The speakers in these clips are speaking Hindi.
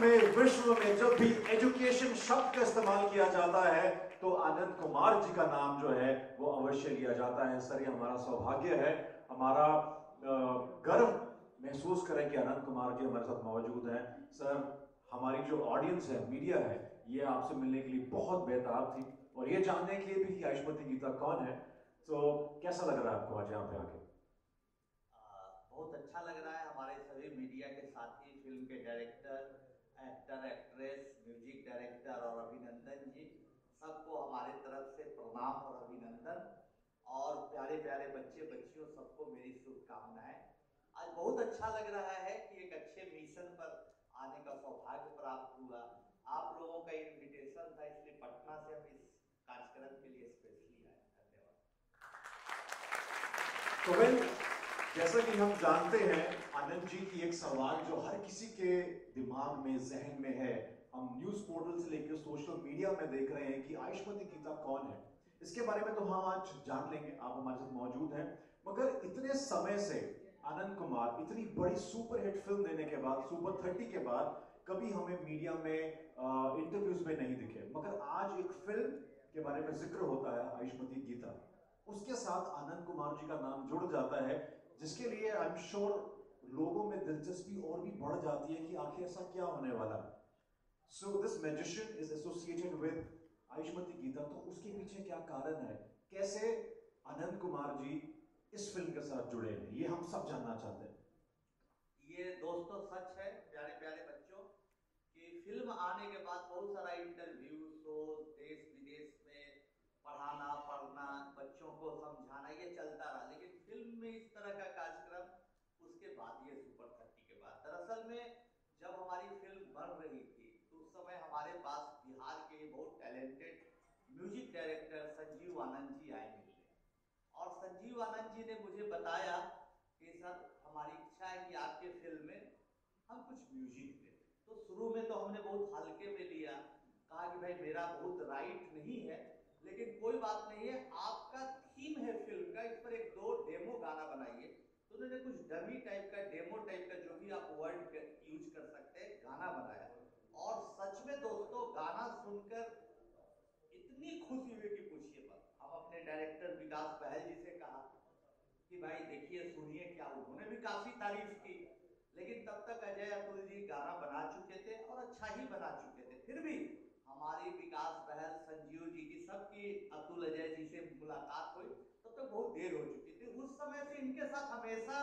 में, विश्व में जब भी एजुकेशन शब्द का इस्तेमाल किया जाता है तो आनंद कुमार जी का नाम जो है, वो अवश्य लिया जाता है। सर, ये हमारा सौभाग्य है। हमारा गर्व महसूस करें कि आनंद कुमार जी हमारे साथ मौजूद हैं। सर, हमारी जो ऑडियंस है मीडिया है, ये आपसे मिलने के लिए बहुत बेताब थी। और ये जानने के लिए भी कि आयुष्मती गीता कौन है। तो कैसा लग रहा है आपको आज यहाँ पे आके? बहुत अच्छा लग रहा है। हमारे सभी मीडिया के साथी फ़िल्म के director actor actress music director और अभिनंदन जी, सबको हमारे तरफ़ से प्रणाम और अभिनंदन। और प्यारे प्यारे बच्चे, बच्चियों, सबको मेरी शुभकामनाएँ। आज बहुत अच्छा लग रहा है कि एक अच्छे मिशन पर आने का सौभाग्य प्राप्त हुआ। आप लोगों का इनविटेशन था, इसलिए पटना से हम इस कार्यक्रम के लिए स्पेशली आए। धन्यवाद। तो जैसा कि हम जानते हैं, आनंद जी की एक सवाल जो हर किसी के दिमाग में, जहन में है। हम न्यूज़ पोर्टल से लेकर सोशल मीडिया में देख रहे हैं कि आयुष्मती गीता कौन है? इसके बारे में तो हम आज जान लेंगे। आप हमारे साथ मौजूद हैं। मगर इतने समय से आनंद कुमार इतनी बड़ी सुपर हिट फ़िल्म देने के बाद, सुपर थर्टी के बाद, कभी हमें मीडिया में इंटरव्यूज़ में नहीं दिखे। मगर आज एक फ़िल्म के बारे में ज़िक्र होता है आयुष्मती गीता। उसके साथ आनंद कुमार जी का नाम जुड़ जाता है। जिसके लिए आई एम श्योर लोगों में दिलचस्पी और भी बढ़ जाती है कि आखिर ऐसा क्या होने वाला so this magician is associated with Ayushmati Geeta तो उसके पीछे क्या कारण है? कैसे आनंद कुमार जी इस फ़िल्म के साथ जुड़े हैं? ये हम सब जानना चाहते हैं। ये दोस्तों, सच है, प्यारे प्यारे बच्चों, कि फ़िल्म आने के बाद बहुत सारा इंटरव्यू शो देश विदेश में पढ़ाना, पढ़ना, बच्चों को समझाना ये चलता रहा लेकिन फ़िल्म में इस तरह का कार्यक्रम उसके बाद ये सुपर थर्टी के बाद दरअसल में जब हमारी फ़िल्म बन रही थी तो उस समय हमारे पास बिहार के बहुत talented music director Sanjeev Anand ji आए मिलने और आनंद जी ने मुझे बताया कि सर, हमारी इच्छा है कि आपके फ़िल्म में हम कुछ म्यूज़िक दें। तो शुरू में तो हमने बहुत हल्के में लिया। कहा कि भाई, मेरा बहुत राइट नहीं है, लेकिन कोई बात नहीं है, आपका थीम है फ़िल्म का, इस पर एक दो डेमो गाना बनाइए। तो उन्होंने कुछ डमी टाइप का डेमो टाइप का जो भी आप वर्ड यूज़ कर सकते हैं, गाना बनाया। और सच में दोस्तों, गाना सुनकर इतनी खुशी हुई कि पूछिए मत। हम अपने डायरेक्टर विकास बहल जी से कहा कि भाई देखिए, सुनिए क्या उन्होंने भी काफ़ी तारीफ़ की, लेकिन तब तक अजय अतुल जी गाना बना चुके थे और अच्छा ही बना चुके थे। फिर भी हमारी विकास बहल संजीव जी की सबकी, अतुल अजय जी से मुलाकात हुई, तब तो बहुत देर हो चुकी थी। उस समय से इनके साथ हमेशा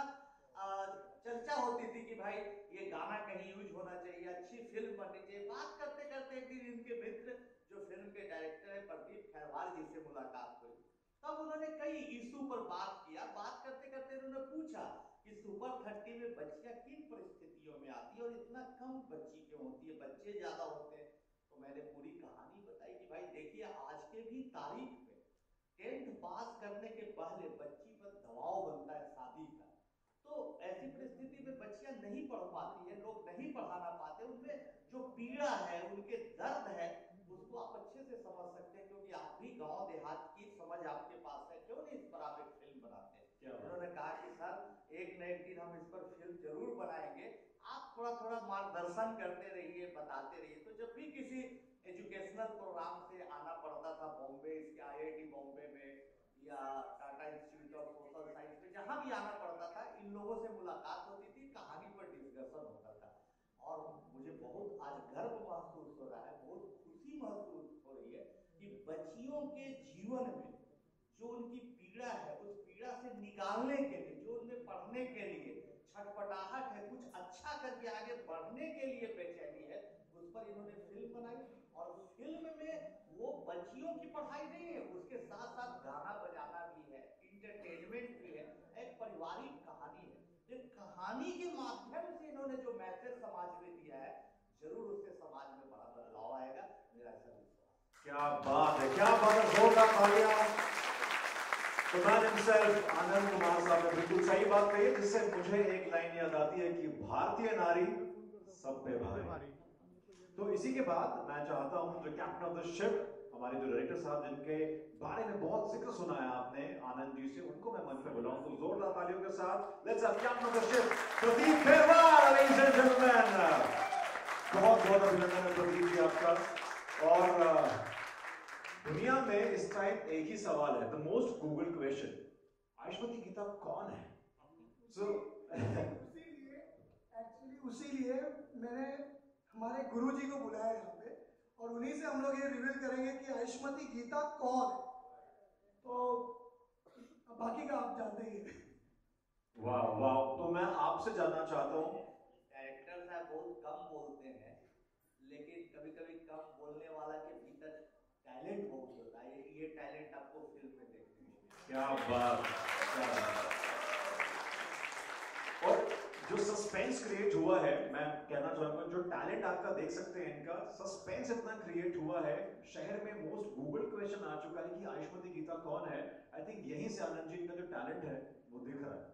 चर्चा होती थी कि भाई, ये गाना कहीं यूज़ होना चाहिए, अच्छी फ़िल्म बननी चाहिए। बात करते करते एक दिन इनके मित्र, जो फ़िल्म के डायरेक्टर है, प्रदीप खैरवाल जी से मुलाकात हुई। तब उन्होंने कई इशू पर बात किया। बात करते करते उन्होंने पूछा कि सुपर थर्टी में बच्चियाँ किन परिस्थितियों में आती है और इतना कम बच्ची क्यों होती है? बच्चे ज़्यादा होते हैं। तो मैंने पूरी कहानी बताई कि भाई देखिए, आज के भी तारीख में टेंथ पास करने के पहले बच्ची पर दबाव बनता है शादी का। तो ऐसी परिस्थिति में बच्चियाँ नहीं पढ़ पाती है, लोग नहीं पढ़ाना पाते। उनमें जो पीड़ा है, उनके दर्द है, उसको आप अच्छे से समझ सकते हैं, क्योंकि आप भी गाँव देहात समझ आपके पास है क्यों नहीं इस पर आप एक फ़िल्म बनाते? हैं उन्होंने कहा कि सर एक न एक दिन हम इस पर फ़िल्म ज़रूर बनाएँगे। आप थोड़ा थोड़ा मार्गदर्शन करते रहिए बताते रहिए। तो जब भी किसी एजुकेशनल प्रोग्राम से आना पड़ता था बॉम्बे इसके आईआईटी बॉम्बे में या Tata institute of social science में जहाँ भी आना पड़ता था इन लोगों से मुलाकात होती थी कहानी पर डिस्कशन होता था। और मुझे बहुत आज गर्व महसूस हो रहा है बहुत खुशी महसूस हो रही है कि बच्चियों के जीवन में जो उनकी पीड़ा है, उस पीड़ा से निकालने के लिए, जो उनमें पढ़ने के लिए छटपटाहट है, कुछ अच्छा करके आगे बढ़ने के लिए बेचैनी है, उस पर इन्होंने फ़िल्म बनाई और फ़िल्म में वो बच्चियों की पढ़ाई नहीं है, उसके साथ साथ गाना बजाना भी है इंटरटेनमेंट भी है, एक पारिवारिक कहानी है। एक कहानी के माध्यम से इन्होंने जो मैसेज समाज में दिया है, ज़रूर उससे समाज में बड़ा बदलाव आएगा, मेरा ऐसा विश्वास। क्या बात है, क्या बात है आनंद कुमार साहब ने बिल्कुल सही बात कही, जिससे मुझे एक लाइन याद आती है कि भारतीय नारी सब पे भारी। तो इसी के बाद मैं चाहता हूँ, जो कैप्टन ऑफ़ द शिप हमारे जो डायरेक्टर साहब, जिनके बारे में बहुत ज़िक्र आपने, आनंद जी से, उनको मैं मंच पे बुलाऊं तो जोरदार तालियों के साथ। Let's have captain of the ship Pradeep Kherwal ladies and gentleman बहुत बहुत अभिनंदन है प्रदीप जी आपका। और दुनिया में इस टाइम एक ही सवाल है the most Google question Ayushmati Geeta कौन है? सो एक्चुअली उसीलिए मैंने हमारे गुरुजी को बुलाया यहाँ पे और उन्हीं से हम लोग ये रिवील करेंगे कि आयुष्मती गीता कौन है। तो बाकी का आप जानते ही हैं। वाह वाह तो मैं आपसे जानना चाहता हूँ। डायरेक्टर साहब बहुत कम बोलते हैं लेकिन कभी कभी कम बोलने वाला के टैलेंट बहुत होता है ये- ये टैलेंट आपको फ़िल्म में देखने क्या बात क्या बात। और जो सस्पेंस क्रिएट हुआ है मैं कहना चाहूँगा जो टैलेंट आपका देख सकते हैं इनका सस्पेंस इतना क्रिएट हुआ है शहर में मोस्ट गूगल क्वेश्चन आ चुका है कि आयुष्मती गीता कौन है? आई थिंक यहीं से आनंद जी का जो टैलेंट है वो दिख रहा है।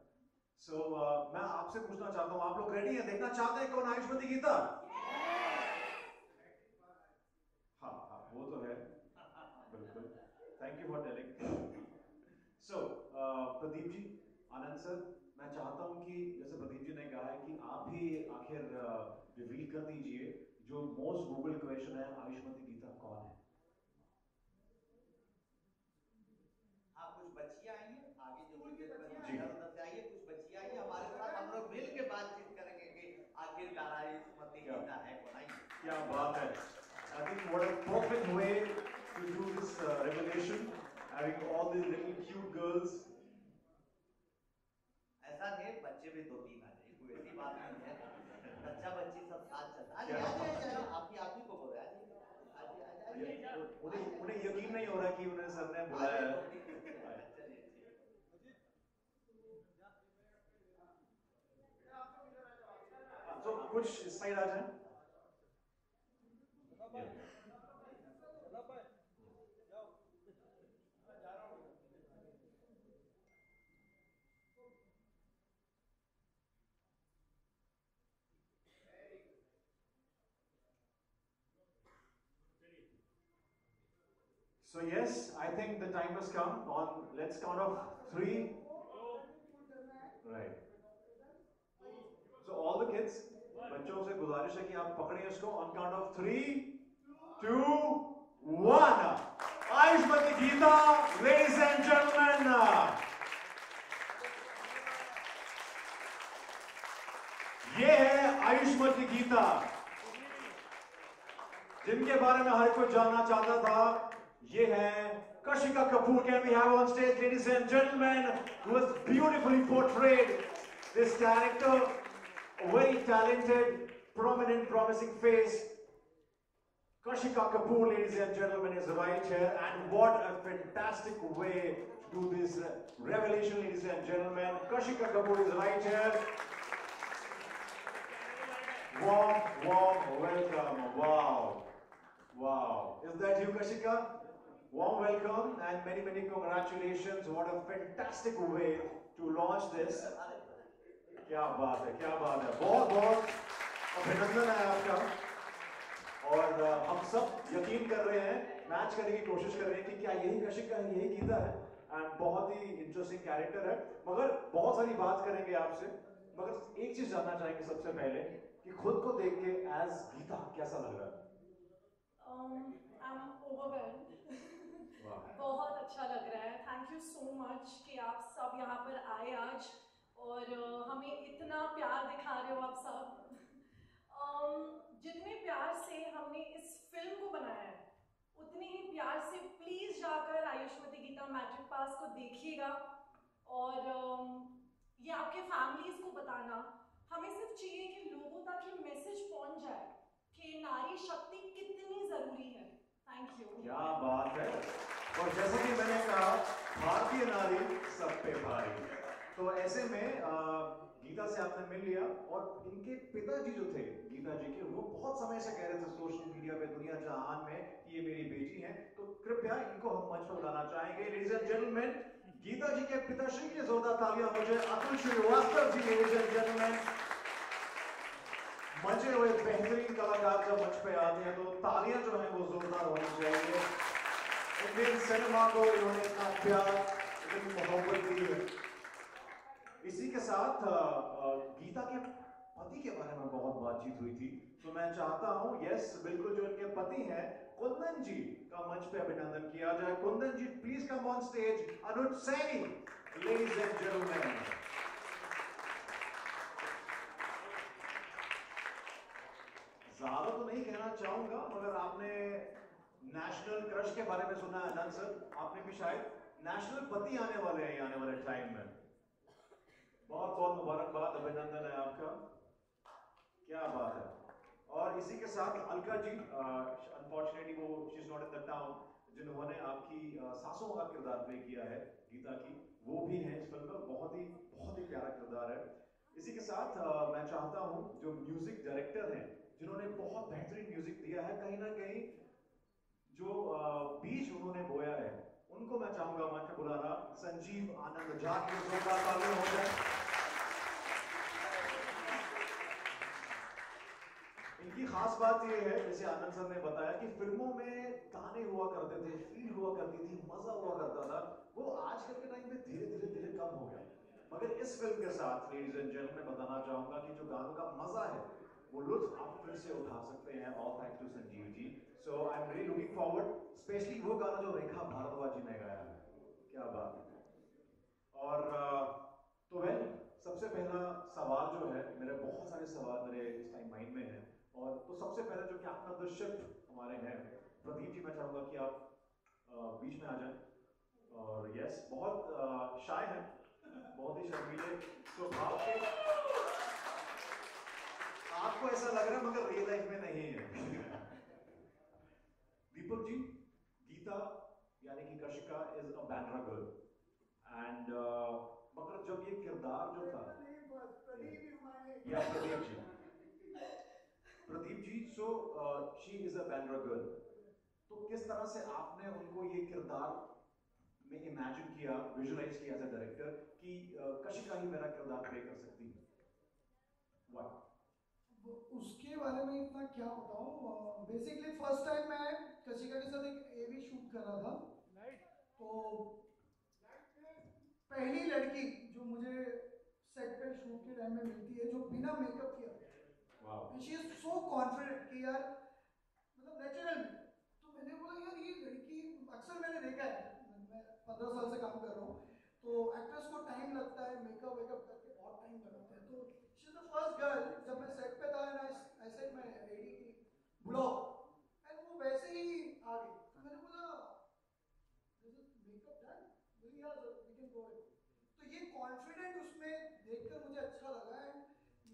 सो so, uh, मैं आपसे पूछना चाहता हूँ आप लोग रेडी हैं? देखना चाहते हैं कौन आयुष्मती गीता? हाँ हाँ वो तो है बिल्कुल thank you for telling so Pradeep ji Anand sir मैं चाहता हूँ कि जैसे प्रदीप जी ने कहा है कि आप ही आखिर रिवील कर दीजिए जो मोस्ट गूगल क्वेश्चन है आयुष्मती गीता कौन है? हाँ कुछ बच्चियाँ आई हैं आगे जो है कुछ बच्चियाँ आई हमारे साथ हम लोग मिल के बातचीत करेंगे कि आखिरकार आयुष्मती गीता है कौन आई क्या बात है। I think what a perfect way to do this revelation having all these little cute girls. ऐसा नहीं बच्चे भी दो तीन आ जाए कोई ऐसी बात नहीं है। बच्चा बच्ची सब साथ चलता है आ जाए, आप ही आप ही को बोले आ जाइए। उन्हें उन्हें यकीन नहीं हो रहा कि उन्हें सर ने बुलाया है। तो कुछ इस साइड आ जाए। So yes, I think the time has come. On let's count off three. Right. So all the kids, बच्चों से गुजारिश है कि आप पकड़िए इसको on count of three, two, one. Ayushmati Gita, ladies and gentlemen. ये है आयुष्मती गीता जिनके बारे में हर कोई जानना चाहता था ये हैं Kashika Kapoor. and we have on stage, ladies and gentlemen, who has beautifully portrayed this character, a very talented, prominent, promising face. Kashika Kapoor, ladies and gentlemen, is right here, and what a fantastic way to do this revelation, ladies and gentlemen. Kashika Kapoor is right here. Warm, warm welcome. Wow. Wow. Is that you, Kashika? Warm welcome and many, many congratulations. What a fantastic way to launch this. क्या बात है क्या बात है बहुत बहुत अभिनंदन है आपका और हम सब यकीन कर रहे हैं मैच करने की कोशिश कर रहे हैं कि क्या यही कशिका है यही गीता है एंड बहुत ही इंटरेस्टिंग कैरेक्टर है मगर बहुत सारी बात करेंगे आपसे मगर एक चीज़ जानना चाहेंगे सबसे पहले कि खुद को देख के एज गीता कैसा लग रहा है Um, I'm overwhelmed. बहुत अच्छा लग रहा है। थैंक यू सो मच कि आप सब यहाँ पर आए आज। और हमें इतना प्यार दिखा रहे हो आप सब। जितने प्यार से हमने इस फ़िल्म को बनाया है, उतने ही प्यार से प्लीज़ जाकर आयुष्मती गीता मैट्रिक पास को देखिएगा। और ये आपके फैमिलीज़ को बताना, हमें सिर्फ़ चाहिए कि लोगों तक ये मैसेज पहुँच जाए कि नारी शक्ति कितनी ज़रूरी है। क्या बात है। और जैसे कि मैंने कहा, भारतीय नारी सब पे भारी तो ऐसे में गीता से आपने मिल लिया और इनके पिताजी जो थे, गीता जी के, वो बहुत समय से कह रहे थे सोशल मीडिया पे, दुनिया जहान में कि ये मेरी बेटी है। तो कृपया इनको हम मंच पर बुलाना चाहेंगे। Ladies and gentleman Geeta ji के पिताश्री के जोरदार तालियाँ जाए Atul Shrivastava ji ladies and gentleman मचे हुए बेहतरीन कलाकार जब मंच पे आते हैं तो तालियाँ जो है वो जोरदार होनी चाहिए। इंडियन सिनेमा को इन्होंने इतना प्यार, इतनी मोहब्बत दी है। इसी के साथ गीता के पति के बारे में बहुत बातचीत हुई थी। तो मैं चाहता हूँ यस बिल्कुल जो इनके पति हैं, कुंदन जी का मंच पे अभिनंदन किया जाए। Kundan ji please come on stage Anuj Saini ladies and gentleman ज़्यादा तो नहीं कहना चाहूँगा मगर आपने नेशनल क्रश के बारे में सुना है सर। आपने भी शायद नेशनल पति आने वाले हैं आने वाले टाइम में। बहुत बहुत मुबारकबाद अभिनंदन है आपका। क्या बात है। और इसी के साथ अलका जी अनफॉर्चुनेटली वो she is not in the town जिन्होंने आपकी सासों का किरदार प्ले किया है गीता की वो भी हैं इस फ़िल्म में। बहुत ही बहुत ही प्यारा किरदार है। इसी के साथ uh, मैं चाहता हूँ जो म्यूज़िक डायरेक्टर हैं जिन्होंने बहुत बेहतरीन म्यूज़िक दिया है, कहीं ना कहीं जो बीज उन्होंने बोया है, उनको मैं चाहूँगा मंच पे बुलाना। संजीव आनंद झा की जोरदार हो जाए। इनकी खास बात यह है, जैसे आनंद सर ने बताया कि फ़िल्मों में गाने हुआ करते थे फील हुआ करती थी, मज़ा हुआ करता था। वो आजकल के टाइम पे धीरे धीरे धीरे कम हो गया। मगर इस फ़िल्म के साथ लेडीज़ एंड बताना चाहूँगा कि जो गानों का मज़ा है वो लुत्फ आप फिर से उठा सकते हैं all thanks to Sanjeev ji. So I am really looking forward specially वो गाना जो रेखा भारद्वाज जी ने गाया है। क्या बात है। और तो वेल सबसे पहला सवाल जो है, मेरे बहुत सारे सवाल मेरे इस टाइम माइंड में है। और तो सबसे पहले जो कैप्टन ऑफ़ द शिप हमारे हैं, प्रदीप जी, मैं चाहूँगा कि आप बीच में आ जाएँ। और यस बहुत शाय हैं। बहुत ही शर्मीले। स्वभाव के आपको ऐसा लग रहा है मगर रियल लाइफ में नहीं है। दीपक जी गीता यानी कि Kashika is a Bandra girl and मगर जब ये किरदार जो था या Pradeep ji. Pradeep ji so she is a Bandra girl तो किस तरह से आपने उनको ये किरदार में इमेजिन किया विजुलाइज किया एज अ डायरेक्टर कि uh, कशिका ही मेरा किरदार प्ले कर सकती है? वाह उसके बारे में इतना क्या बताऊँ? बेसिकली फ़र्स्ट टाइम मैं कशिका के साथ एक एवी शूट कर रहा था। तो पहली लड़की जो मुझे सेट पे शूट के टाइम में मिलती है जो बिना मेकअप किया। वाह शी इज़ सो कॉन्फिडेंट कि यार मतलब नेचुरल तो मैंने बोला यार ये लड़की अक्सर मैंने देखा है। मैं पंद्रह साल से काम कर रहा हूँ। तो एक्ट्रेस को टाइम लगता है मेकअप वेकअप करके बहुत टाइम हैं तो द फ़र्स्ट गर्ल जब मैं सेट पे था एंड आई सेड मैं रेडी की बुलाओ। एंड वो वैसे ही आ गई। तो मैंने बोला दिस इज़ मेकअप डन बोली यार वी कैन गो तो ये कॉन्फिडेंट उसमें देखकर मुझे अच्छा लगा एंड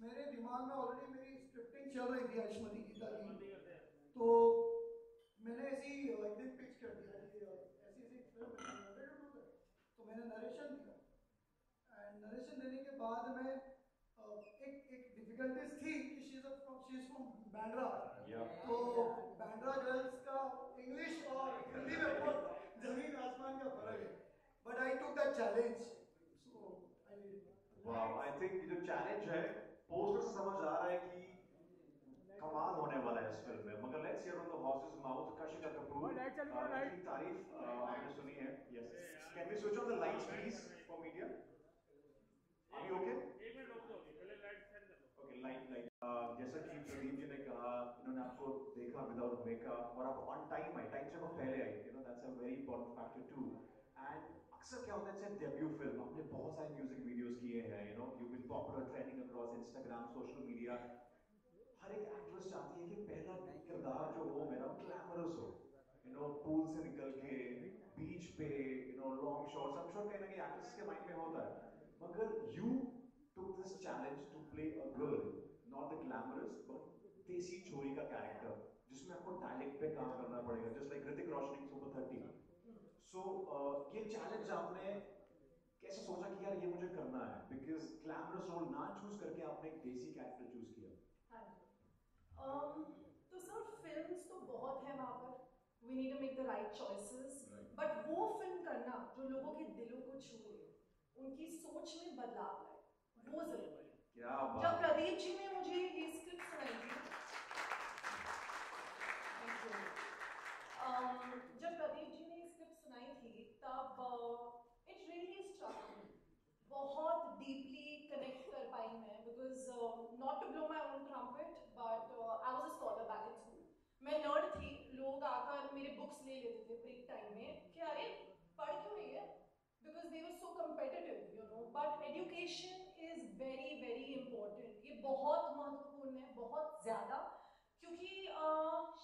मेरे दिमाग में ऑलरेडी मेरी स्क्रिप्टिंग चल रही थी आयुष्मती गीता की तो मैंने ऐसी एक दिन पिच कर दिया कि ऐसी ऐसी फ़िल्म तो मैंने नरेशन दिया। एंड नरेशन देने के बाद में एक थी कि she is from she is from Bandra तो बैंड्रा गर्ल्स का इंग्लिश और हिंदी में बहुत ज़मीन आसमान का फ़र्क है। But I took that challenge so I did I think जो चैलेंज है पोस्टर से समझ आ रहा है कि कमाल होने वाला है इस फ़िल्म में। मगर let's hear on the horses mouth Kashika Kapoor की तारीफ़ uh, आपने सुनी है। Yes can we switch on the lights please for media are you okay एक मिनट रुक ओके लाइट लाइट जैसा कि प्रदीप जी ने कहा, इन्होंने आपको देखा विदाउट मेकअप और आप ऑन टाइम आए टाइम से पहले I you know that's a very important factor to and अक्सर क्या होता है डेब्यू फ़िल्म आपने बहुत सारे म्यूज़िक वीडियोस किए हैं you know you been popular trending across Instagram social media हर एक एक्ट्रेस चाहती है कि पहला किरदार जो हो मेरा ग्लैमरस हो. यू नो पूल से निकल के बीच पे you know long shots I am sure कहीं ना कहीं एक्ट्रेस के माइंड में होता है. मगर you took this challenge to play a girl not the glamorous but देसी छोरी का कैरेक्टर जिसमें आपको डायलेक्ट पे काम करना पड़ेगा just like Hrithik Roshan in super 30 so ये चैलेंज आपने कैसे सोचा कि यार ये मुझे करना है? बिकॉज़ ग्लैमरस रोल ना चूज़ करके आपने एक देसी कैरेक्टर चूज़ किया। हाँ जी। Um, तो सर फिल्म्स तो बहुत है वहाँ पर। We need to make the right choices but वो फ़िल्म करना जो लोगों के दिलों को छू ले उनकी सोच में बदलाव लाए। वो ज़रूर है क्या बात जब प्रदीप जी ने मुझे ये स्क्रिप्ट सुनाई थी um, जब प्रदीप जी ने स्क्रिप्ट सुनाई थी तब इट रियली स्ट्रक बहुत डीपली कनेक्ट कर पाई मैं because not to blow my own trumpet but I was a scholar back in school मैं नर्ड थी लोग आकर मेरे बुक्स ले लेते थे ब्रेक टाइम में कि अरे पढ़ क्यों रही है because they were so competitive you know but education बहुत महत्वपूर्ण है बहुत ज़्यादा क्योंकि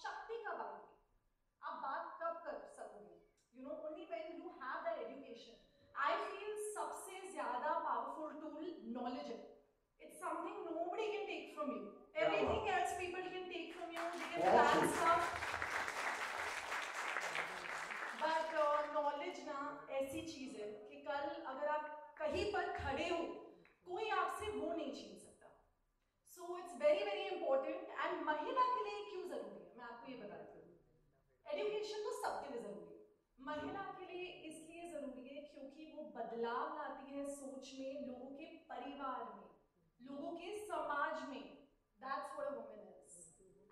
शक्ति कब आएगी आप बात कब कर सकोगे you know only when you have that education I feel सबसे ज़्यादा पावरफुल टूल नॉलेज है। It's something nobody can take from you. क्या बात। everything else people can take from you they can plan stuff. But knowledge ना ऐसी चीज़ है कि कल अगर आप कहीं पर खड़े हो कोई आपसे वो नहीं छीन सकता। So it's very very important and महिला के लिए क्यों ज़रूरी है? मैं आपको ये बताती हूँ। एजुकेशन तो सबके लिए ज़रूरी है। महिला के लिए इसलिए ज़रूरी है क्योंकि वो बदलाव लाती है सोच में, लोगों के परिवार में, लोगों के समाज में। That's what a woman is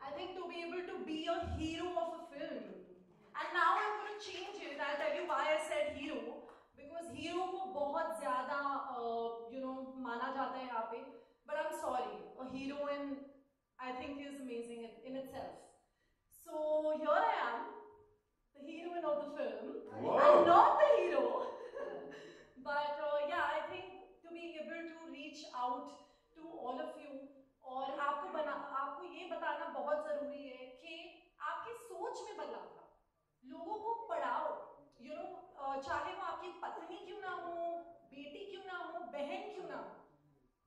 I think to be able to be a hero of a film And now I'm going to change it. I'll tell you why I said hero. Because को बहुत ज़्यादा यू नो माना जाता है यहाँ पे। But I am sorry heroine I think is amazing in itself so your I am the heroine of the film not the hero but yeah I think to be able to reach out to all of you और आपको बना आपको ये बताना बहुत ज़रूरी है कि आपकी सोच में बदलाव था लोगों को पढ़ाओ। यू नो चाहे वो आपकी पत्नी क्यों ना हो, बेटी क्यों ना हो, बहन क्यों ना हो,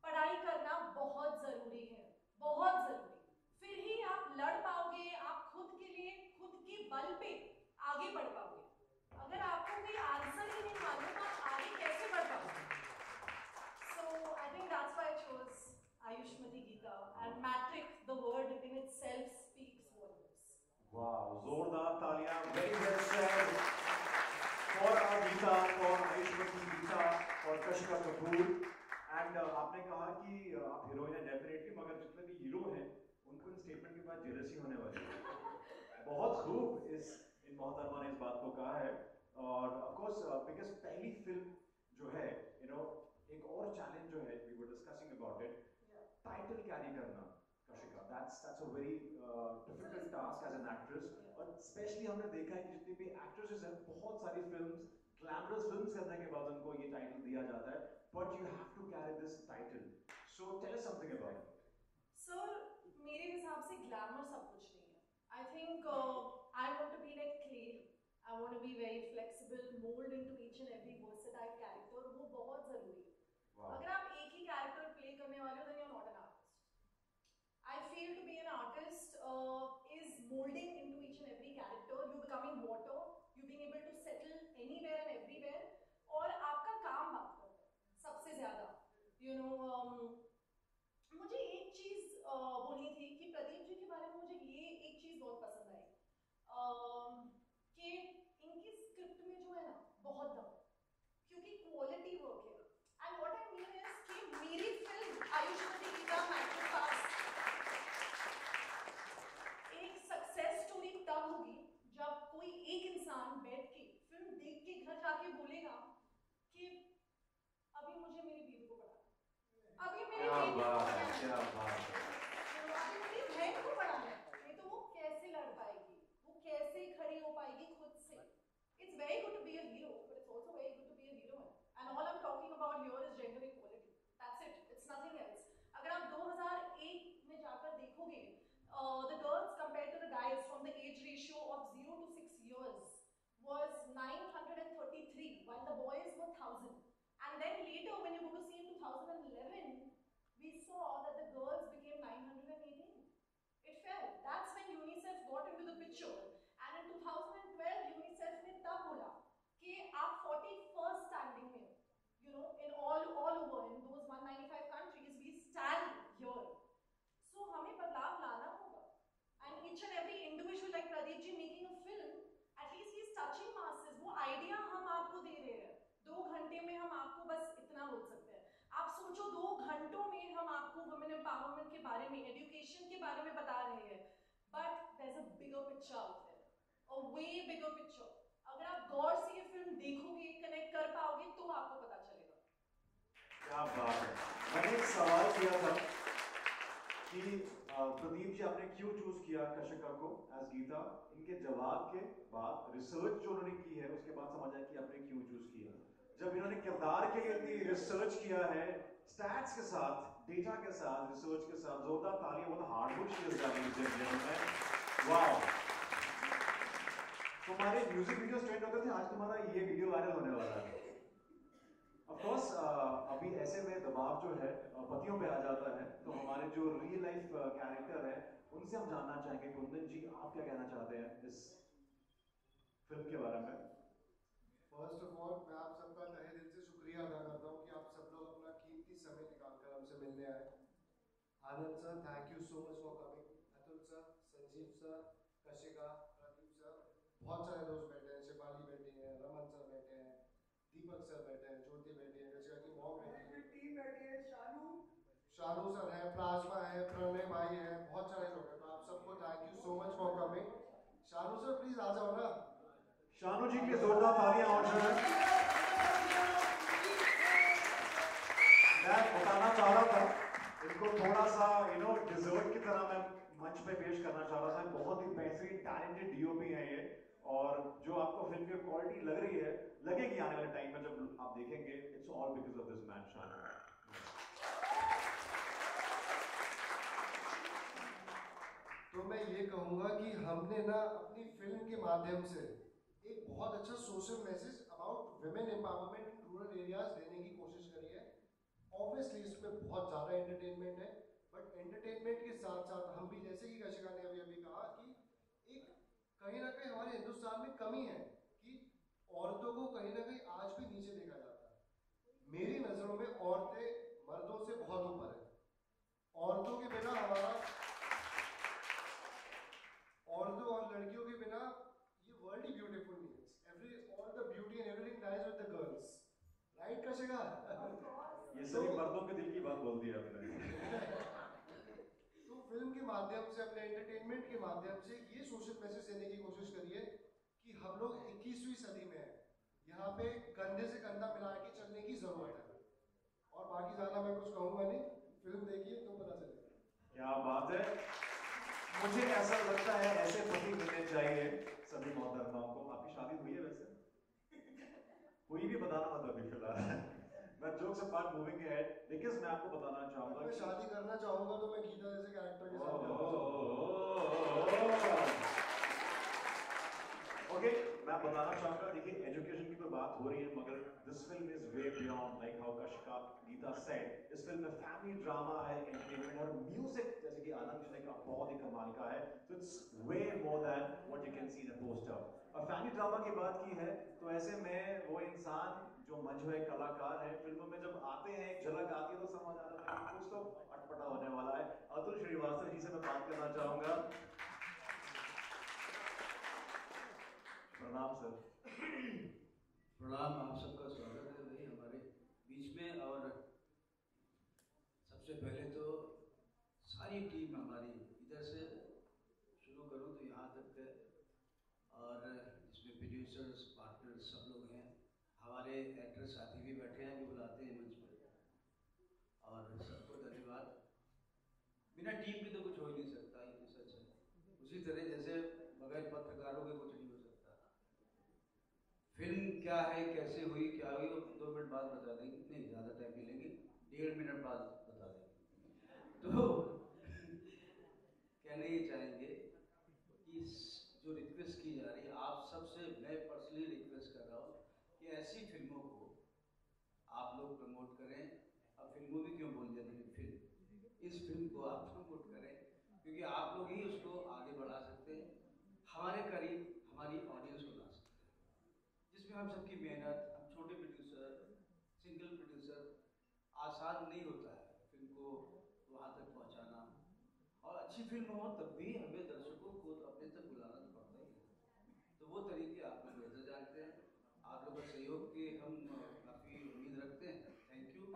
पढ़ाई करना बहुत ज़रूरी है, बहुत ज़रूरी। फिर ही आप लड़ पाओगे, आप खुद के लिए, खुद के बल पे आगे बढ़ पाओगे। अगर आपको कोई आंसर ही नहीं मालूम तो आप आगे कैसे बढ़ पाओगे? So, i think that's why i chose ayushmati gita and matric the word in itself speaks volumes. वाह जोरदार तालियाँ very well said for our Geeta for Ayushmati Geeta और कशिका कपूर एंड आपने कहा कि uh, आप हीरोइन हैं डेफिनेटली मगर जितने भी हीरो हैं उनको इन स्टेटमेंट के बाद जेलसी होने वाली है। बहुत खूब इस इन मोहतरमा ने इस बात को कहा है। और ऑफ़ कोर्स बिकॉज़ पहली फ़िल्म जो है यू नो एक और चैलेंज जो है we were discussing about it title carry करना। Kashika that's that's a very difficult task as an actress और स्पेशली हमने देखा है कि जितनी भी एक्ट्रेसेस हैं बहुत सारी फिल्म्स ग्लैमरस फिल्म्स करने के बाद उनको ये टाइटल दिया जाता है but you have to carry this title so tell us something about it sir मेरे हिसाब से ग्लैमर सब कुछ नहीं है. I think I want to be like clay I want to be very flexible mould into each and every versatile character वो बहुत ज़रूरी है. Wow. अगर आप एक ही कैरेक्टर प्ले करने वाले हो then feel to be an artist uh, is molding into each and every character. You're becoming water, picture out there a way bigger picture अगर आप गौर से ये फ़िल्म देखोगे कनेक्ट कर पाओगे तो आपको पता चलेगा। क्या बात है। मैंने एक सवाल किया था कि प्रदीप जी, आपने क्यों चूज़ किया कशिका को एज गीता? इनके जवाब के बाद रिसर्च जो उन्होंने की है, उसके बाद समझ आया कि आपने क्यों चूज़ किया। जब इन्होंने किरदार के लिए इतनी रिसर्च किया है स्टैट्स के साथ डेटा के साथ रिसर्च के साथ, जोरदार तालियाँ वो तो hardwood she is language gentleman wow तुम्हारे म्यूज़िक वीडियोस ट्रेंड होते थे, आज तुम्हारा ये वीडियो वायरल होने वाला है। ऑफ़ कोर्स अभी ऐसे में दबाव जो है पतियों पे आ जाता है। तो हमारे जो रियल लाइफ कैरेक्टर है, उनसे हम जानना चाहेंगे, कुंदन जी, आप क्या कहना चाहते हैं इस फ़िल्म के बारे में? फ़र्स्ट ऑफ़ ऑल मैं आप सबका तहे दिल से शुक्रिया अदा करता हूँ कि आप सब लोग अपना कीमती समय निकालकर हमसे मिलने आए। Anand sir thank you so much for coming Atul sir, Sanjeev sir बहुत सारे दोस्त बैठे हैं शिफाली बैठी हैं रमन सर बैठे हैं दीपक सर बैठे हैं ज्योति बैठी है कशिका की मॉम बैठी है। टीम बैठी है शानू। शानू सर है प्लाज्मा है प्रणय भाई है बहुत सारे लोग हैं। तो आप सबको thank you so much for coming Shanu sir please आ जाओ ना। शानू जी के जोरदार तालियाँ और मैं बताना चाह रहा था इनको थोड़ा सा यू नो डिजर्ट की तरह मैं मंच पे पेश करना चाह रहा था। बहुत ही बेहतरीन टैलेंटेड डीओपी है ये। और जो आपको फ़िल्म की क्वालिटी लग रही है, लगेगी आने वाले टाइम में जब आप देखेंगे it's all because of this man Shanu तो मैं ये कहूँगा कि हमने ना अपनी फ़िल्म के माध्यम से एक बहुत अच्छा social message about women empowerment in rural areas देने की कोशिश करी है। ऑब्वियसली इसमें बहुत ज़्यादा एंटरटेनमेंट है बट एंटरटेनमेंट के साथ साथ हम भी, जैसे कि कशिका ने अभी अभी कहा कि कहीं ना कहीं हमारे हिंदुस्तान में कमी है कि औरतों को कहीं ना कहीं आज भी नीचे देखा जाता है। मेरी नज़रों में औरतें मर्दों से बहुत ऊपर है। औरतों के बिना हमारा औरतों और लड़कियों के बिना ये वर्ल्ड ही ब्यूटीफुल नहीं है। Every all the beauty and everything lies with the girls right Kashika? ये सभी मर्दों के दिल की बात बोल दी आपने। फ़िल्म के माध्यम से, अपने एंटरटेनमेंट के माध्यम से ये सोशल मैसेज देने की कोशिश करिए कि हम लोग 21वीं सदी में हैं। यहाँ पे कंधे से कंधा मिला के चलने की ज़रूरत है। और बाकी ज़्यादा मैं कुछ कहूँगा नहीं फ़िल्म देखिए तो पता चलेगा क्या बात है? मुझे ऐसा लगता है, ऐसे पति मिलने चाहिए सभी मोहतरमाओं को। आपकी शादी हुई है वैसे? कोई भी बताना मत अभी फ़िलहाल। मैं जोक्स अपार्ट मूविंग हेड लेकिन मैं आपको बताना चाहूँगा मैं शादी करना चाहूँगा तो मैं गीता जैसे कैरेक्टर के साथ ओके मैं बताना चाहूँगा देखिए एजुकेशन की तो बात हो रही है मगर this film is way beyond like how Kashika Geeta said इस फ़िल्म में फैमिली ड्रामा है एंटरटेनमेंट और म्यूज़िक जैसे कि आनंद जी ने कहा बहुत ही कमाल का है। तो it's way more than what you can see in a poster family drama की बात की है तो ऐसे में वो इंसान जो मंच है कलाकार है, फ़िल्मों में जब आते हैं झलक आती है तो समझ आ जाता है कुछ तो अटपटा होने वाला है। अतुल श्रीवास्तव जी से मैं बात करना चाहूँगा। प्रणाम, सर। प्रणाम, आप सबका स्वागत है भाई हमारे बीच में, और सबसे पहले तो सारी टीम हमारी इधर से शुरू करूँ तो यहाँ तक है और इसमें प्रोड्यूसर्स पार्टनर्स सब लोग हैं हमारे एक्टर साथी भी बैठे हैं भी बुलाते हैं मंच पर और सबको धन्यवाद। बिना टीम के तो कुछ हो ही नहीं सकता, ये तो सच है। उसी तरह जैसे बगैर पत्रकारों के कुछ नहीं हो सकता। फ़िल्म क्या है, कैसे हुई, क्या हुई, वो दो मिनट बाद बता देंगे। नहीं, ज़्यादा टाइम नहीं डेढ़ मिनट बाद बता देंगे। तो कहना ये चाहेंगे कि स- जो रिक्वेस्ट की जा रही है आप सबसे मैं पर्सनली रिक्वेस्ट कर रहा हूँ कि ऐसी फ़िल्मों को आप लोग प्रमोट करें अब फ़िल्मों भी क्यों बोल देते हैं फ़िल्म इस फ़िल्म को आप प्रमोट करें क्योंकि आप लोग ही उसको आगे बढ़ा सकते हैं हमारे करीब हमारी ऑडियंस को ला सकते जिसमें हम सबकी मेहनत, हम छोटे प्रोड्यूसर सिंगल प्रोड्यूसर आसान नहीं होता है फ़िल्म को वहाँ तक पहुँचाना। और अच्छी फ़िल्म हो तब भी हमें दर्शकों को अपने तक बुलाना तो पड़ता ही है। तो वो तरीके आप लोग बेहतर जानते हैं। आप लोग का सहयोग की हम काफ़ी उम्मीद रखते हैं। थैंक यू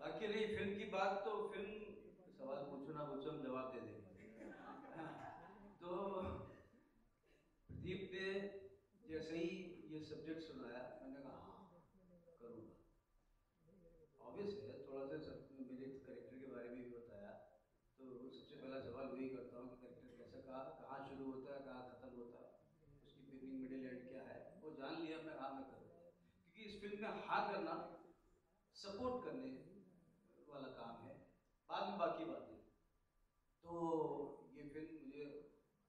बाकी रही फ़िल्म की बात तो फ़िल्म सवाल पूछो ना पूछो, हम जवाब दे देंगे। तो प्रदीप ने जैसे ही ये सब्जेक्ट सुनाया मैंने कहा हाँ करूँगा ऑब्वियस है थोड़ा सा सब मेरे करेक्टर के बारे में भी बताया तो सबसे पहला सवाल वही करता हूँ कि करेक्टर कैसा कहा कहाँ शुरू होता है कहाँ ख़त्म होता है उसकी बिगनिंग मिडिल एंड क्या है वो जान लिया मैं हाँ मैं करूँगा क्योंकि इस फ़िल्म में हाँ करना सपोर्ट करने वाला काम है। बाद में बाकी बातें। तो ये फ़िल्म मुझे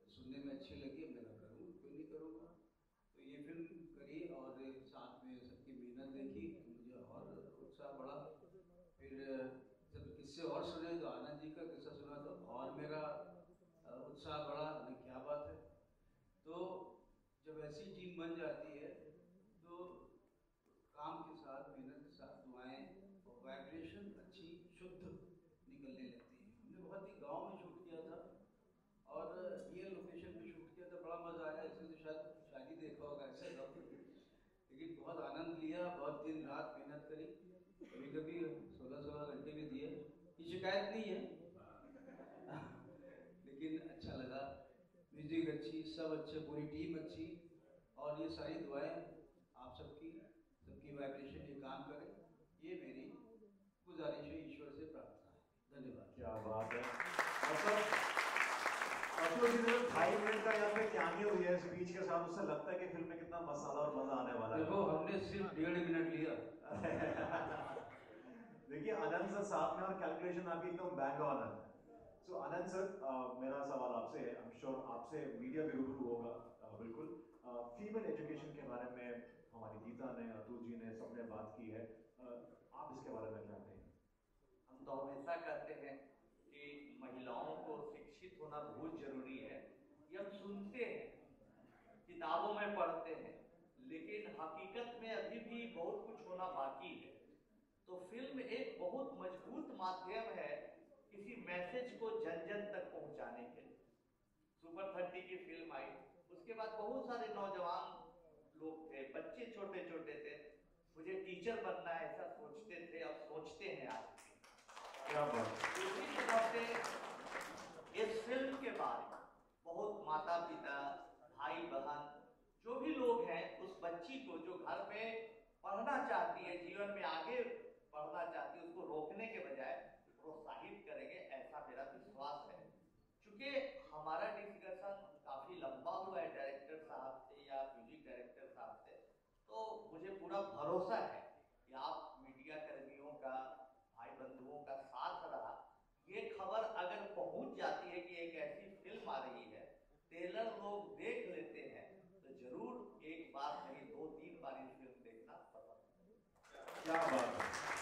सुनने में अच्छी लगी मैंने करूँ क्यों नहीं करूँगा तो ये फ़िल्म करी और साथ में सबकी मेहनत देखी तो मुझे और उत्साह बढ़ा फिर जब किस्से और सुने तो आनंद जी का किस्सा सुना तो और मेरा अ, उत्साह बढ़ा मैंने क्या बात है तो जब ऐसी टीम बन जाती है तो काम के साथ मेहनत के साथ दुआएँ और वाइब्रेशन अच्छी शुद्ध निकलने लगती है हमने बहुत ही गाँव में शूट किया था और रियल लोकेशन पे शूट किया था बड़ा मज़ा आया इसलिए तो शायद शादी देखा होगा ऐसे सब लेकिन बहुत आनंद लिया बहुत दिन रात मेहनत करी कभी कभी सोलह सोलह घंटे भी दिए ये शिकायत नहीं है लेकिन अच्छा लगा म्यूज़िक अच्छी सब अच्छे पूरी टीम अच्छी। और ये सारी दुआएँ आप सबकी सबकी वाइब्रेशन ये काम करे। ये मेरी गुजारिश है ईश्वर से प्रार्थना है। धन्यवाद। क्या बात है। मतलब अशोक जी ने ढाई मिनट का यहाँ पे क्यामी हुई है स्पीच के साथ। उससे लगता है कि फ़िल्म में कितना मसाला और मज़ा आने वाला है। देखो हमने सिर्फ़ डेढ़ मिनट लिया। देखिए आनंद सर साथ में और कैलकुलेशन आपकी एकदम बैंग ऑन है। सो आनंद सर मेरा सवाल आपसे है। आई एम श्योर आपसे मीडिया भी रूबरू होगा uh, बिल्कुल। फीमेल एजुकेशन के बारे में हमारी गीता ने अतुल जी ने सबने बात की है। Uh, आप इसके बारे में क्या कहेंगे? हम तो हमेशा कहते हैं कि महिलाओं को शिक्षित होना बहुत ज़रूरी है। ये हम सुनते हैं किताबों में पढ़ते हैं लेकिन हकीकत में अभी भी बहुत कुछ होना बाकी है। तो फ़िल्म एक बहुत मज़बूत माध्यम है किसी मैसेज को जन जन तक पहुँचाने के लिए। सुपर थर्टी की फ़िल्म आई। उसके बाद बहुत सारे नौजवान लोग थे बच्चे छोटे छोटे थे। मुझे टीचर बनना है ऐसा सोचते थे अब सोचते हैं आज। क्या बात इस फ़िल्म के बाद बहुत माता पिता भाई बहन जो भी लोग हैं उस बच्ची को जो घर में पढ़ना चाहती है जीवन में आगे पढ़ना चाहती है उसको रोकने के बजाय प्रोत्साहित करेंगे ऐसा मेरा विश्वास है चूँकि हमारा डिस्कशन काफ़ी लंबा हुआ है डायरेक्टर साहब से या म्यूज़िक डायरेक्टर साहब से तो मुझे पूरा भरोसा है कि आप मीडिया कर्मियों का भाई बंधुओं का साथ रहा। ये खबर अगर पहुँच जाती है कि एक ऐसी फ़िल्म आ रही है टेलर लोग देख लेते हैं तो ज़रूर एक बार नहीं दो तीन बार ये फ़िल्म देखना पसंद क्या बात है।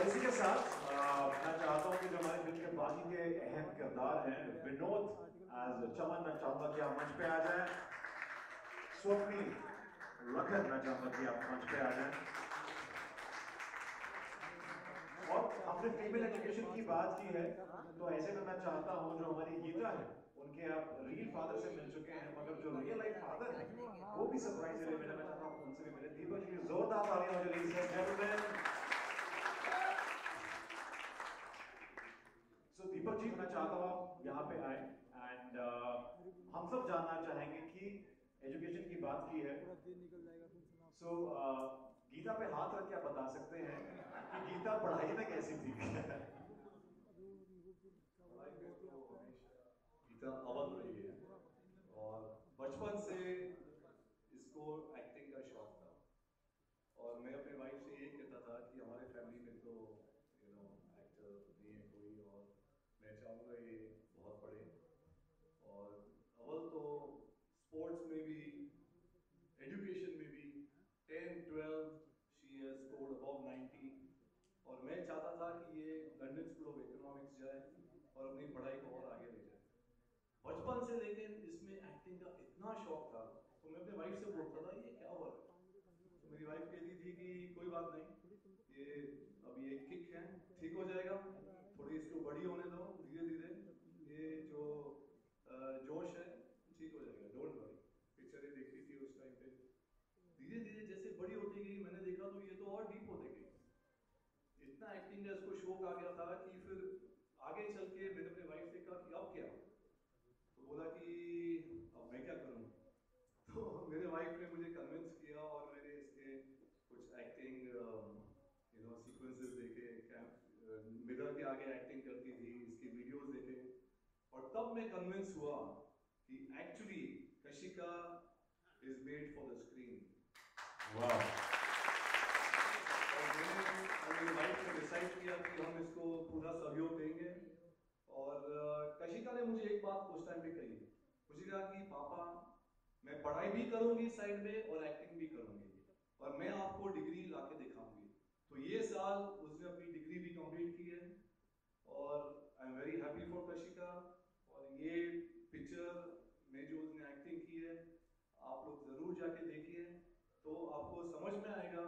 और इसी के साथ मैं चाहता हूँ कि जो हमारी फ़िल्म के बाकी के अहम किरदार हैं, विनोद एज चमन, मैं चाहूँगा कि आप मंच पे आ जाएँ। स्वप्नी, लखन, मैं चाहूँगा कि आप मंच पे आ जाएँ। और हमने फीमेल एजुकेशन की बात की है तो ऐसे में मैं चाहता हूँ जो हमारी गीता है, उनके आप रियल फादर से मिल चुके हैं, मगर जो रियल लाइफ फादर है, वो भी सरप्राइज़ मिले मैं चाहता हूँ उनसे भी मिले। दीपक जी, जोरदार तालियाँ हो जाए ladies and gentlemen सो दीपक जी मैं चाहता हूँ आप यहाँ पे आए एंड uh, हम सब जानना चाहेंगे कि एजुकेशन की बात की है। सो गीता पे हाथ रख के आप बता सकते हैं कि गीता पढ़ाई में कैसी थी? गीता अवध रही है। और बचपन से इसको एक्टिंग का शौक था और मैं अपनी वाइफ से ये कहता था कि हमारे फैमिली में तो यू नो एक्टर नहीं है कोई और मैं चाहूँगा ये बहुत पढ़े और अव्वल तो स्पोर्ट्स में भी एजुकेशन में भी ten twelve she has scored above 90 और मैं चाहता था कि ये लंदन स्कूल ऑफ़ इकोनॉमिक्स जाए और अपनी पढ़ाई को और आगे ले जाए बचपन से लेकिन इसमें एक्टिंग का इतना शौक था? तो मैं अपने वाइफ से बोलता था, ये क्या हुआ? तो मेरी वाइफ कहती थी कि, कोई बात नहीं, ये अभी एक किक है, ठीक हो जाएगा, थोड़ी इसको बड़ी होने दो, धीरे धीरे, ये जो जोश है, ठीक हो जाएगा डोंट वरी पिक्चरें देखती थी उस टाइम पे। धीरे धीरे जैसे बड़ी होती गई, मैंने देखा तो ये तो और डीप होते गई इतना एक्टिंग का इसको शौक आ गया था कि फिर आगे चल के मैंने अपनी वाइफ से कहा कि, अब क्या? बोला कि, अब मैं क्या करूँ? तो मेरे वाइफ ने मुझे कन्विंस किया और मैंने इसके कुछ एक्टिंग यू नो सीक्वेंसेस देखे मिरर के आगे एक्टिंग करती थी, इसकी वीडियोस देखे। और तब मैं कन्विंस हुआ कि actually Kashika is made for the screen वाह और मैंने और मेरी वाइफ ने डिसाइड किया कि हम इसको पूरा सहयोग देंगे कशिका ने मुझे एक बात उस टाइम पे कही मुझे कहा कि, पापा, मैं पढ़ाई भी करूँगी साइड में और एक्टिंग भी करूँगी। और मैं आपको डिग्री ला के दिखाऊँगी। तो ये साल उसने अपनी डिग्री भी कंप्लीट की है और I am very happy for Kashika और ये पिक्चर में जो उसने एक्टिंग की है, आप लोग ज़रूर जाके देखिए। तो आपको समझ में आएगा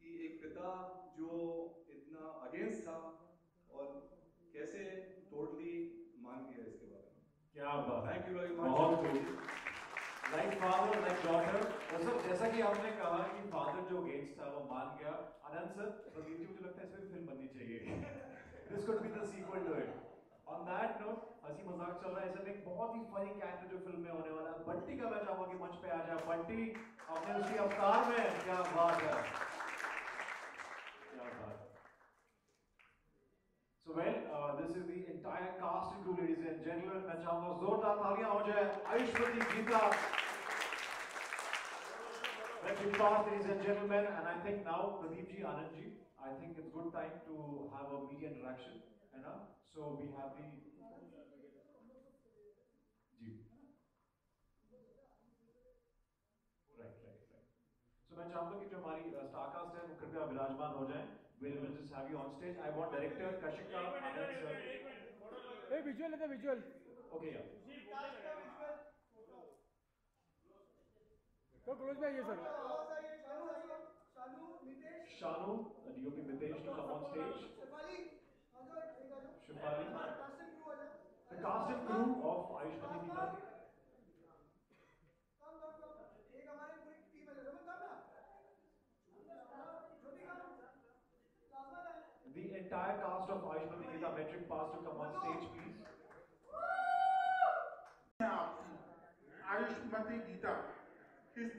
कि एक पिता जो इतना अगेंस्ट था और कैसे टोटली मान गया इसके क्या बात। थैंक यू वेरी मच खूब लाइक फादर लाइक डॉटर और सर जैसा कि आपने कहा कि फादर जो अगेंस्ट था वो मान गया। आनंद सर प्रदीप जी मुझे लगता है इसमें फ़िल्म बननी चाहिए। This could be the sequel to it on that note हँसी मज़ाक चल रहा है। ऐसे एक बहुत ही फनी कैरेक्टर जो फ़िल्म में होने वाला है। बंटी का मैं चाहूँगा कि मंच पे आ जाए। बंटी अपने उसकी अवतार में। क्या बात है क्या बात है So well, uh, this is the entire cast and crew, ladies and gentlemen. मैं चाहूँगा जोरदार तालियाँ हो जाए Ayushmati Gita. Let's be fast, ladies and gentlemen. And I think now, Pradeep ji, Anand ji, I think it's good time to have a media interaction. है ना? So we have the. Ji. Right, right, right. So मैं चाहूँगा कि जो हमारी स्टार कास्ट है वो कृपया विराजमान हो जाएँ. We'll, we'll just have you on stage. I want director Kashika Anand sir. A visual है विजुअल Okay, yeah. तो क्लोज में आइए सर शानू आइए Shanu Nitesh Shanu, uh, DOP Mitesh to come on stage. Shefali आ जाओ एक आ जाओ Shefali. कास्टिंग क्रू आ जाओ The cast and crew of Ayushmati Gita.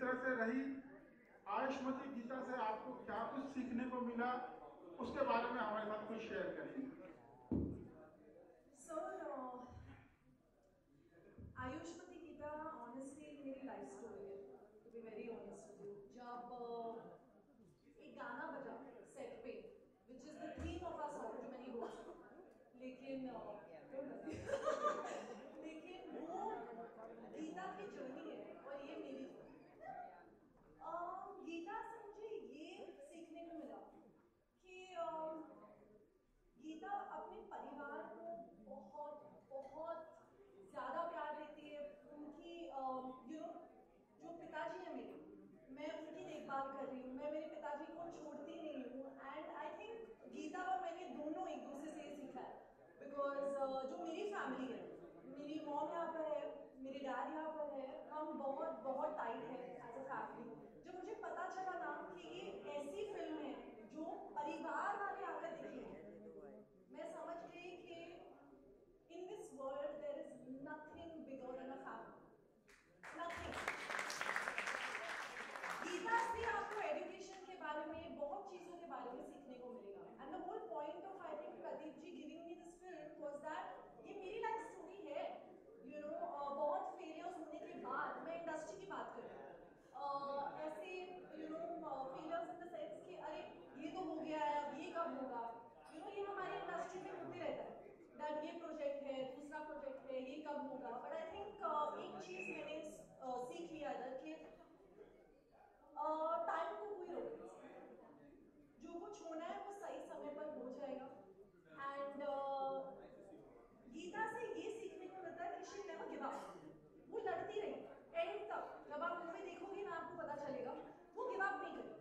तरह से रही। आयुष्मती गीता से आपको क्या कुछ सीखने को मिला उसके बारे में हमारे साथ कुछ शेयर करिए So, uh, Ayushmati Geeta honestly मेरी लाइफ स्टोरी है to be very honest with you जब uh, एक गाना बजा सेट पे which is the theme of our song जो मैंने बोला लेकिन uh, लेकिन वो गीता की जर्नी है और ये मेरी uh, गीता से मुझे ये सीखने को मिला कि uh, गीता अपने परिवार को बहुत बहुत ज़्यादा प्यार देती है उनकी यू नो जो पिताजी हैं मेरे मैं उनकी देखभाल कर रही हूँ, मैं मेरे पिताजी को छोड़ती नहीं हूँ एंड आई थिंक गीता और मैंने दोनों एक दूसरे से ये सीखा है बिकॉज़ जो मेरी फैमिली है, मेरी मॉम यहाँ पर है, मेरे डैड यहाँ पर है, हम बहुत बहुत टाइट है एज अ फैमिली जब मुझे पता चला ना कि ये ऐसी फ़िल्म है जो परिवार वाले आकर दिखी मैं समझ गई कि in this world there is nothing bigger than a family nothing Geeta से आपको एजुकेशन के बारे में बहुत चीज़ों के बारे में सीखने को मिलेगा and the whole point of I think Pradeep ji giving me this film was that ये मेरी लाइफ स्टोरी है यू नो बहुत फेलियर्स होने के बाद मैं इंडस्ट्री की बात कर रही हूँ। uh, ऐसे you know failures in the sense कि अरे ये तो हो गया है अब ये कब होगा? यू नो ये हमारी इंडस्ट्री में होते रहता है दैट ये प्रोजेक्ट है दूसरा प्रोजेक्ट है ये कब होगा? बट आई थिंक एक चीज़ मैंने uh, सीख लिया इधर कि टाइम को कोई रोक नहीं जो कुछ होना है वो सही समय पर हो जाएगा। एंड गीता से ये सीखने को मिलता है कि शी नेवर गिव अप वो लड़ती रही। एंड तक। जब आप मूवी देखोगे ना आपको पता चलेगा। वो गिव अप नहीं करी।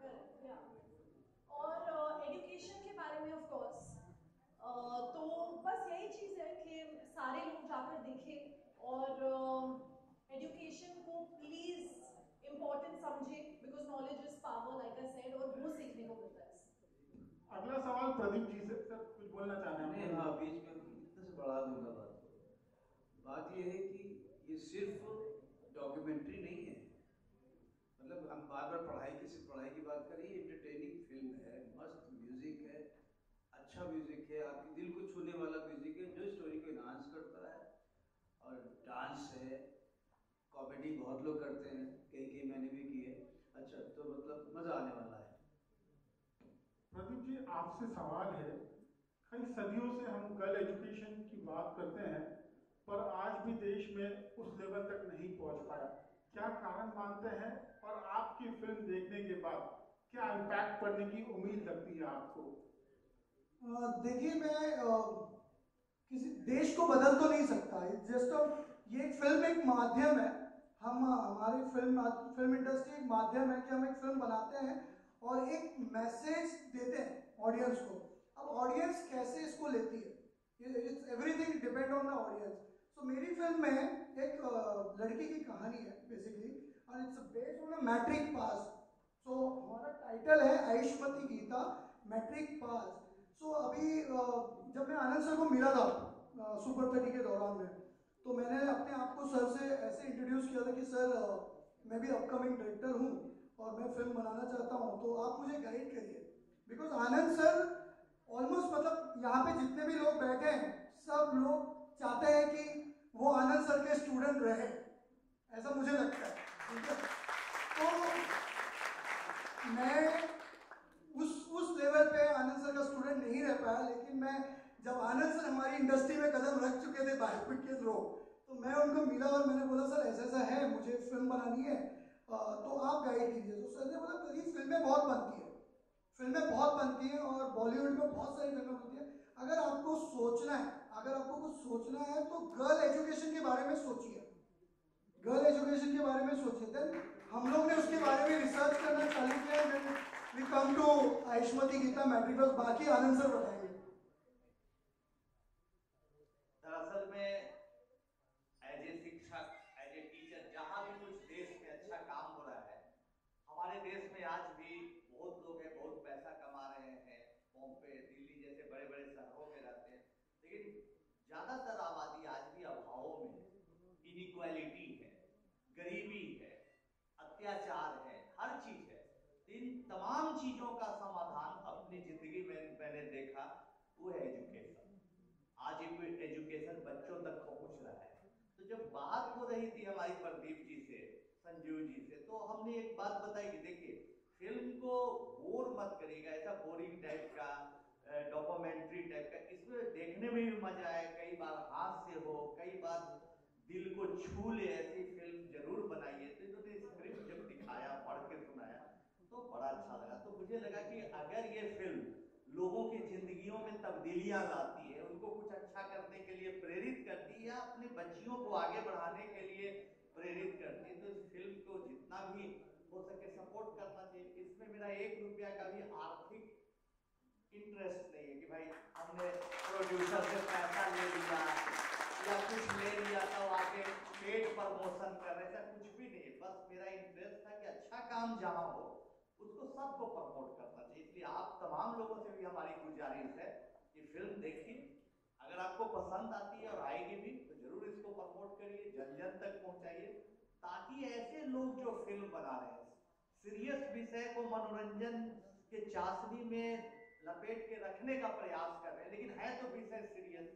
तो या और एजुकेशन के बारे में ऑफ़ कोर्स तो बस यही चीज़ है कि सारे लोग जाकर देखें। और एजुकेशन को प्लीज़ इम्पोर्टेंट समझें because knowledge is power like I said और वो सीखने को मिलता है। अगला सवाल प्रदीप जी से सर कुछ बोलना चाह रहे नहीं हैं हाँ बीच में इतने से बढ़ा दूँगा बात। बात ये है कि ये सिर्फ़ डॉक्यूमेंट्री नहीं है। मतलब हम बार बार पढ़ाई की सिर्फ़ पढ़ाई की बात करें एंटरटेनिंग फ़िल्म है मस्त म्यूज़िक है अच्छा म्यूज़िक है आपके दिल को छूने वाला म्यूज़िक है जो स्टोरी को इन्हांस करता है। और डांस है कॉमेडी बहुत लोग करते हैं कई कई मैंने भी की है। अच्छा तो मतलब मज़ा आने वाला है। प्रदीप जी आपसे सवाल है कई सदियों से हम गर्ल एजुकेशन की बात करते हैं पर आज भी देश में उस लेवल तक नहीं पहुँच पाया। क्या कारण मानते हैं और आपकी फ़िल्म देखने के बाद क्या इम्पैक्ट पड़ने की उम्मीद लगती है आपको? देखिए मैं अ, किसी देश को बदल तो नहीं सकता। जस्ट ये एक फ़िल्म एक माध्यम है। हम, हमारी फ़िल्म फ़िल्म इंडस्ट्री एक माध्यम है कि हम एक फ़िल्म बनाते हैं और एक मैसेज देते हैं ऑडियंस को। अब ऑडियंस कैसे इसको लेती है? It's everything depend on the audience so मेरी फ़िल्म में एक लड़की की कहानी है बेसिकली और it's based on matric pass so हमारा टाइटल है आयुष्मती गीता मैट्रिक पास सो अभी जब मैं आनंद सर को मिला था सुपर थर्टी के दौरान में तो मैंने अपने आप को सर से ऐसे इंट्रोड्यूस किया था कि, सर मैं भी अपकमिंग डायरेक्टर हूँ और मैं फ़िल्म बनाना चाहता हूँ तो आप मुझे गाइड करिए. बिकॉज़ आनंद सर ऑलमोस्ट मतलब यहाँ पे जितने भी लोग बैठे हैं, सब लोग चाहते हैं कि वो आनंद सर के स्टूडेंट रहे। ऐसा मुझे लगता है तो मैं उस उस लेवल पे आनंद सर का स्टूडेंट नहीं रह पाया, लेकिन मैं जब आनंद सर हमारी इंडस्ट्री में कदम चुके थे बायोपिक के थ्रू तो मैं उनको मिला और मैंने बोला सर ऐसा ऐसा है, मुझे फ़िल्म बनानी है। तो आप गाइड कीजिए। तो सर ने बोला प्रदीप फ़िल्में बहुत बनती है। फ़िल्में बहुत बनती हैं और बॉलीवुड में बहुत सारी फ़िल्में बनती हैं। अगर आपको सोचना है, अगर आपको कुछ सोचना है तो गर्ल एजुकेशन के बारे में सोचिए। गर्ल एजुकेशन के बारे में सोचिए। देन हम लोग ने उसके बारे में रिसर्च करना चालू किया। We come to Ayushmati Geeta matric बाकी आनंद सर बताएँगे दरअसल में एज ए शिक्षक एज ए टीचर जहाँ भी कुछ देश में अच्छा काम हो रहा है हमारे देश में आज भी बहुत लोग हैं बहुत पैसा कमा रहे हैं बॉम्बे दिल्ली जैसे बड़े बड़े शहरों में रहते हैं लेकिन ज़्यादातर आबादी आज भी अभावों में है इनइक्वालिटी है गरीबी है अत्याचार है हर चीज़ है इन तमाम चीज़ों का समाधान अपनी ज़िंदगी में मैंने देखा, वो है एजुकेशन आज एजुकेशन बच्चों तक पहुँच रहा है। तो जब बात हो रही थी हमारी प्रदीप जी से, संजीव जी से तो हमने एक बात बताई कि देखिए फ़िल्म को बोर मत करिएगा, ऐसा बोरिंग टाइप का डॉक्यूमेंट्री टाइप का, इसमें देखने में भी मज़ा आए, कई बार हास्य हो, कई बार दिल को छू ले ऐसी फ़िल्म ज़रूर बनाइए। तो इन्होंने स्क्रिप्ट जब दिखाया, पढ़ के सुनाया तो बड़ा अच्छा लगा। तो मुझे लगा कि अगर ये फ़िल्म लोगों की जिंदगियों में तब्दीलियाँ लाती है, उनको कुछ अच्छा करने के लिए प्रेरित करती है या अपनी बच्चियों को आगे बढ़ाने के लिए प्रेरित करती है तो इस फ़िल्म को जितना भी हो सके सपोर्ट करना चाहिए। इसमें मेरा एक रुपया का भी आर्थिक इंटरेस्ट नहीं है कि भाई हमने प्रोड्यूसर से पैसा ले लिया या कुछ ले लिया तो आगे पेट प्रमोशन कर रहे ऐसा कुछ भी नहीं बस मेरा इंटरेस्ट था कि अच्छा काम जहाँ हो उसको सबको प्रमोट करना चाहिए इसलिए आप तमाम लोगों से भी हमारी गुजारिश है कि फ़िल्म देखिए। अगर आपको पसंद आती है और आएगी भी तो ज़रूर इसको प्रमोट करिए जन जन तक पहुंचाइए, ताकि ऐसे लोग जो फ़िल्म बना रहे हैं, सीरियस विषय को मनोरंजन के चाशनी में लपेट के रखने का प्रयास कर रहे हैं, लेकिन है तो विषय सीरियस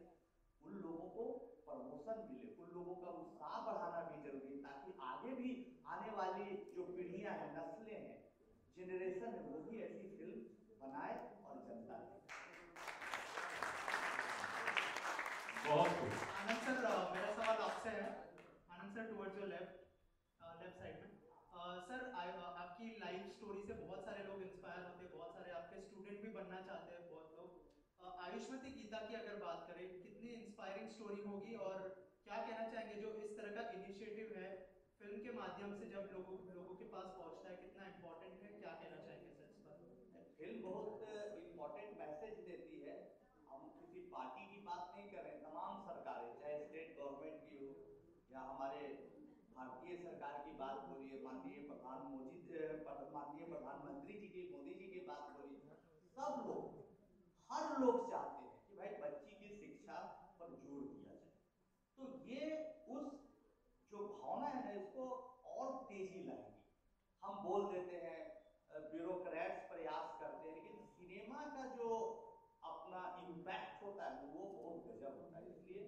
उन लोगों को प्रमोशन मिले, उन लोगों का उत्साह बढ़ाना भी ज़रूरी है, ताकि आगे भी आने वाली जो पीढ़ियाँ हैं, नस्लें हैं जनरेशन है वो भी ऐसी फ़िल्म बनाए और जनता बहुत आनंद सर मेरा सवाल आपसे है। Anand sir towards your left left side में। सर आपकी लाइफ स्टोरी से बहुत सारे लोग इंस्पायर होते हैं बहुत सारे आपके स्टूडेंट भी बनना चाहते हैं बहुत लोग। आयुष्मती गीता की अगर बात करें कितनी इंस्पायरिंग स्टोरी होगी और क्या कहना चाहेंगे जो इस तरह का इनिशिएटिव है फ़िल्म के माध्यम से जब लोगों लोगों के पास पहुँचता है, कितना इंपॉर्टेंट है, क्या कहना चाहेंगे सर इस पर? फ़िल्म बहुत इम्पोर्टेंट मैसेज देती है। हम किसी पार्टी की बात नहीं कर रहे तमाम सरकारें, चाहे स्टेट गवर्नमेंट की हो, या हमारे भारतीय सरकार की बात हो रही है, माननीय प्रधान मोदी माननीय प्रधानमंत्री जी की, मोदी जी की बात बोलिए सब लोग, हर लोग चाहते हैं कि भाई बच्ची की शिक्षा पर ज़ोर दिया जाए तो ये उस जो है ना इसको और तेज़ी लाएगी। हम बोल देते हैं ब्यूरोक्रेट्स प्रयास करते हैं, लेकिन सिनेमा का जो अपना इम्पैक्ट होता है, वो बहुत गजब होता है। इसलिए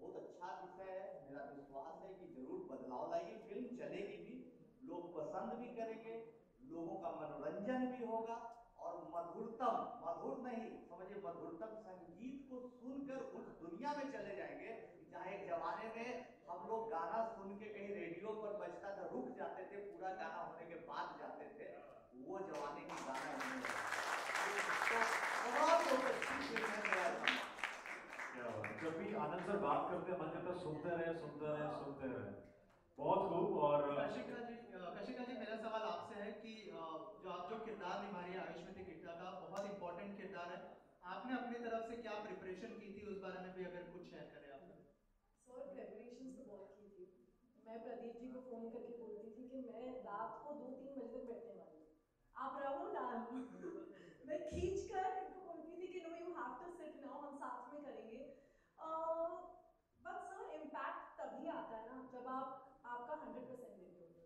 बहुत अच्छा विषय है, मेरा विश्वास है कि ज़रूर बदलाव लाएगी। फ़िल्म चलेगी भी, लोग पसंद भी करेंगे, लोगों का मनोरंजन भी होगा, और मधुरतम, मधुर नहीं, समझिए मधुरतम संगीत को सुनकर उस दुनिया में चले जाएँगे जहाँ एक जमाने में हम लोग गाना सुन के कहीं रेडियो पर बजता था रुक जाते थे पूरा गाना होने के बाद जाते थे। वो जमाने की गाना तो अच्छी है है। जब भी आनंद सर बात करते हैं मन करता सुनते रहे सुनते रहे सुनते रहे। बहुत खूब और कशिका जी कशिका जी मेरा सवाल आपसे है कि जो आप जो किरदार निभा रही है आयुष्मती गीता का बहुत इंपॉर्टेंट किरदार है। आपने अपनी तरफ़ से क्या प्रिपरेशन की थी? उस बारे में भी अगर कुछ शेयर करें। सर प्रेपरेशन तो बहुत की थी। मैं प्रदीप जी को फ़ोन करके बोलती थी कि मैं रात को दो तीन बजे तक बैठने वाली हूँ। आप रहो ना। मैं खींच कर इनको बोलती थी कि no you have to sit now हम साथ में करेंगे। बट सर इम्पैक्ट तभी आता है ना जब आप आपका हंड्रेड परसेंट देते हो।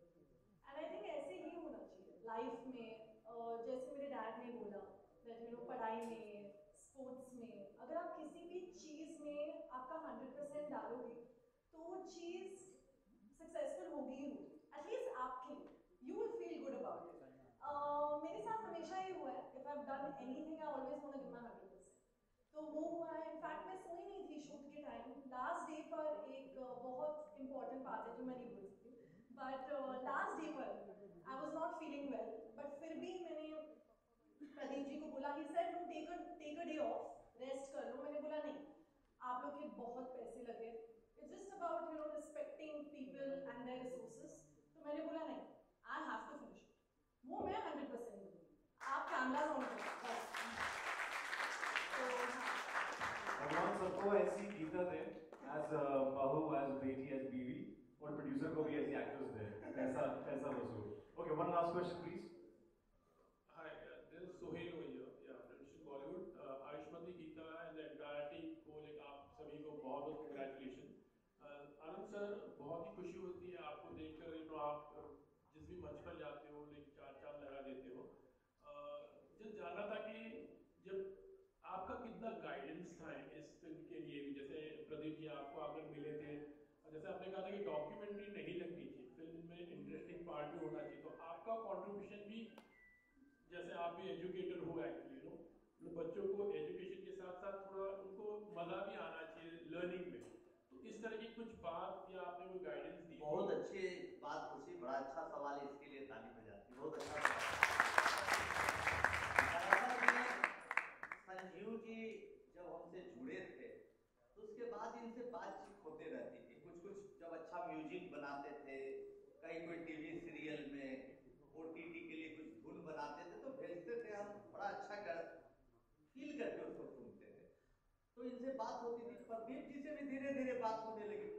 एंड आई थिंक ऐसे ही होना चाहिए लाइफ में। uh, जैसे मेरे डैड ने बोला दैट यू नो पढ़ाई में स्पोर्ट्स में अगर आप किसी हंड्रेड परसेंट डालोगे तो वो चीज़ सक्सेसफुल होगी ही होगी। एटलीस्ट आपके लिए। You will feel good about it मेरे साथ हमेशा ये हुआ है if I done anything I always want to give my 100% तो वो हुआ है इनफैक्ट मैं सोई नहीं थी शूट के टाइम लास्ट डे पर एक uh, बहुत इंपॉर्टेंट बात है जो मैं नहीं बोल सकती बट लास्ट डे पर I was not feeling well but फिर भी मैंने प्रदीप जी को बोला he said take a take a day off rest कर लो. मैंने बोला नहीं. आप लोग के बहुत पैसे लगे। It's just about you know respecting people and their resources तो मैंने बोला, नहीं आई हैव टू फिनिश वो मैं हंड्रेड परसेंट दूँगी। आप कैमराज ऑन भगवान सबको ऐसी गीता दे एज एज बेटी एज बीवी और प्रोड्यूसर को भी ऐसी एक्ट्रेस दे। ऐसा ऐसा वसूल okay one last question please Hi, uh, this is Sohail over here, yeah, Production Bollywood. Uh, Ayushmati Geeta and the entire team को like आप सभी को बहुत बहुत congratulation. Uh, आनंद सर बहुत ही खुशी होती है आपको देखकर यू नो आप uh, जिस भी मंच पर जाते हो लाइक चार चाँद लगा देते हो uh, जब जानना था कि जब आपका कितना गाइडेंस था इस फ़िल्म के लिए भी जैसे प्रदीप जी आपको आकर मिले थे और जैसे आपने कहा था कि डॉक्यूमेंट्री नहीं लगनी चाहिए फ़िल्म में इंटरेस्टिंग पार्ट भी होना चाहिए तो आपका कंट्रीब्यूशन भी, जैसे आप भी एजुकेटर हो एक्चुअली नो तो बच्चों को एजुकेशन के साथ साथ थोड़ा उनको मज़ा भी आना चाहिए लर्निंग में तो इस तरह की कुछ बात या आपने कोई गाइडेंस दी बहुत अच्छी बात पूछी बड़ा अच्छा सवाल है इसके लिए ताली बजाती बहुत अच्छा सवाल दरअसल में संजीव जी जब हमसे जुड़े थे तो उसके बाद इनसे बातचीत होते रहती थी कुछ कुछ जब अच्छा म्यूज़िक बनाते थे कहीं कोई टीवी सीरियल में ओ के लिए कुछ धुन बनाते थे तो भेजते थे हम बड़ा अच्छा कर फील करके उसको सुनते थे तो इनसे बात होती थी प्रदीप जी से भी धीरे धीरे बात होने लगी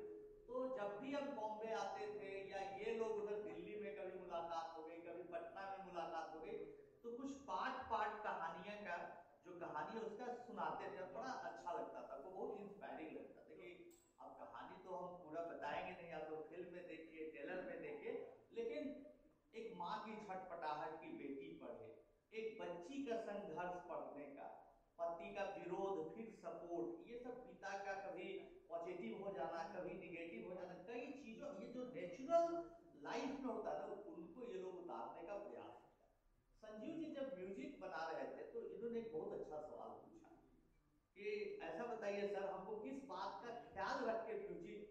तो जब भी हम बॉम्बे आते थे या ये लोग उधर दिल्ली में कभी मुलाकात हो गई कभी पटना में मुलाकात हो गई तो कुछ पार्ट पार्ट कहानियाँ का जो कहानी है उसका सुनाते थे और बड़ा अच्छा लगता था वो बहुत इंस्पायरिंग लगता था कि अब कहानी तो हम पूरा बताएँगे नहीं आप तो फ़िल्म में देखिए ट्रेलर में देखिए लेकिन एक माँ की छटपटाहट की बेटी पढ़े एक बच्ची का संघर्ष पढ़ने का, पति का विरोध, फिर सपोर्ट, ये सब पिता का कभी पॉजिटिव हो जाना, कभी निगेटिव हो जाना, कई चीज़ों, ये जो नेचुरल लाइफ में होता ना, उनको ये लोग उतारने का प्रयास किया संजीव जी जब म्यूज़िक बना रहे थे तो इन्होंने एक बहुत अच्छा सवाल पूछा कि ऐसा बताइए सर, हमको किस बात का ख्याल रख के म्यूज़िक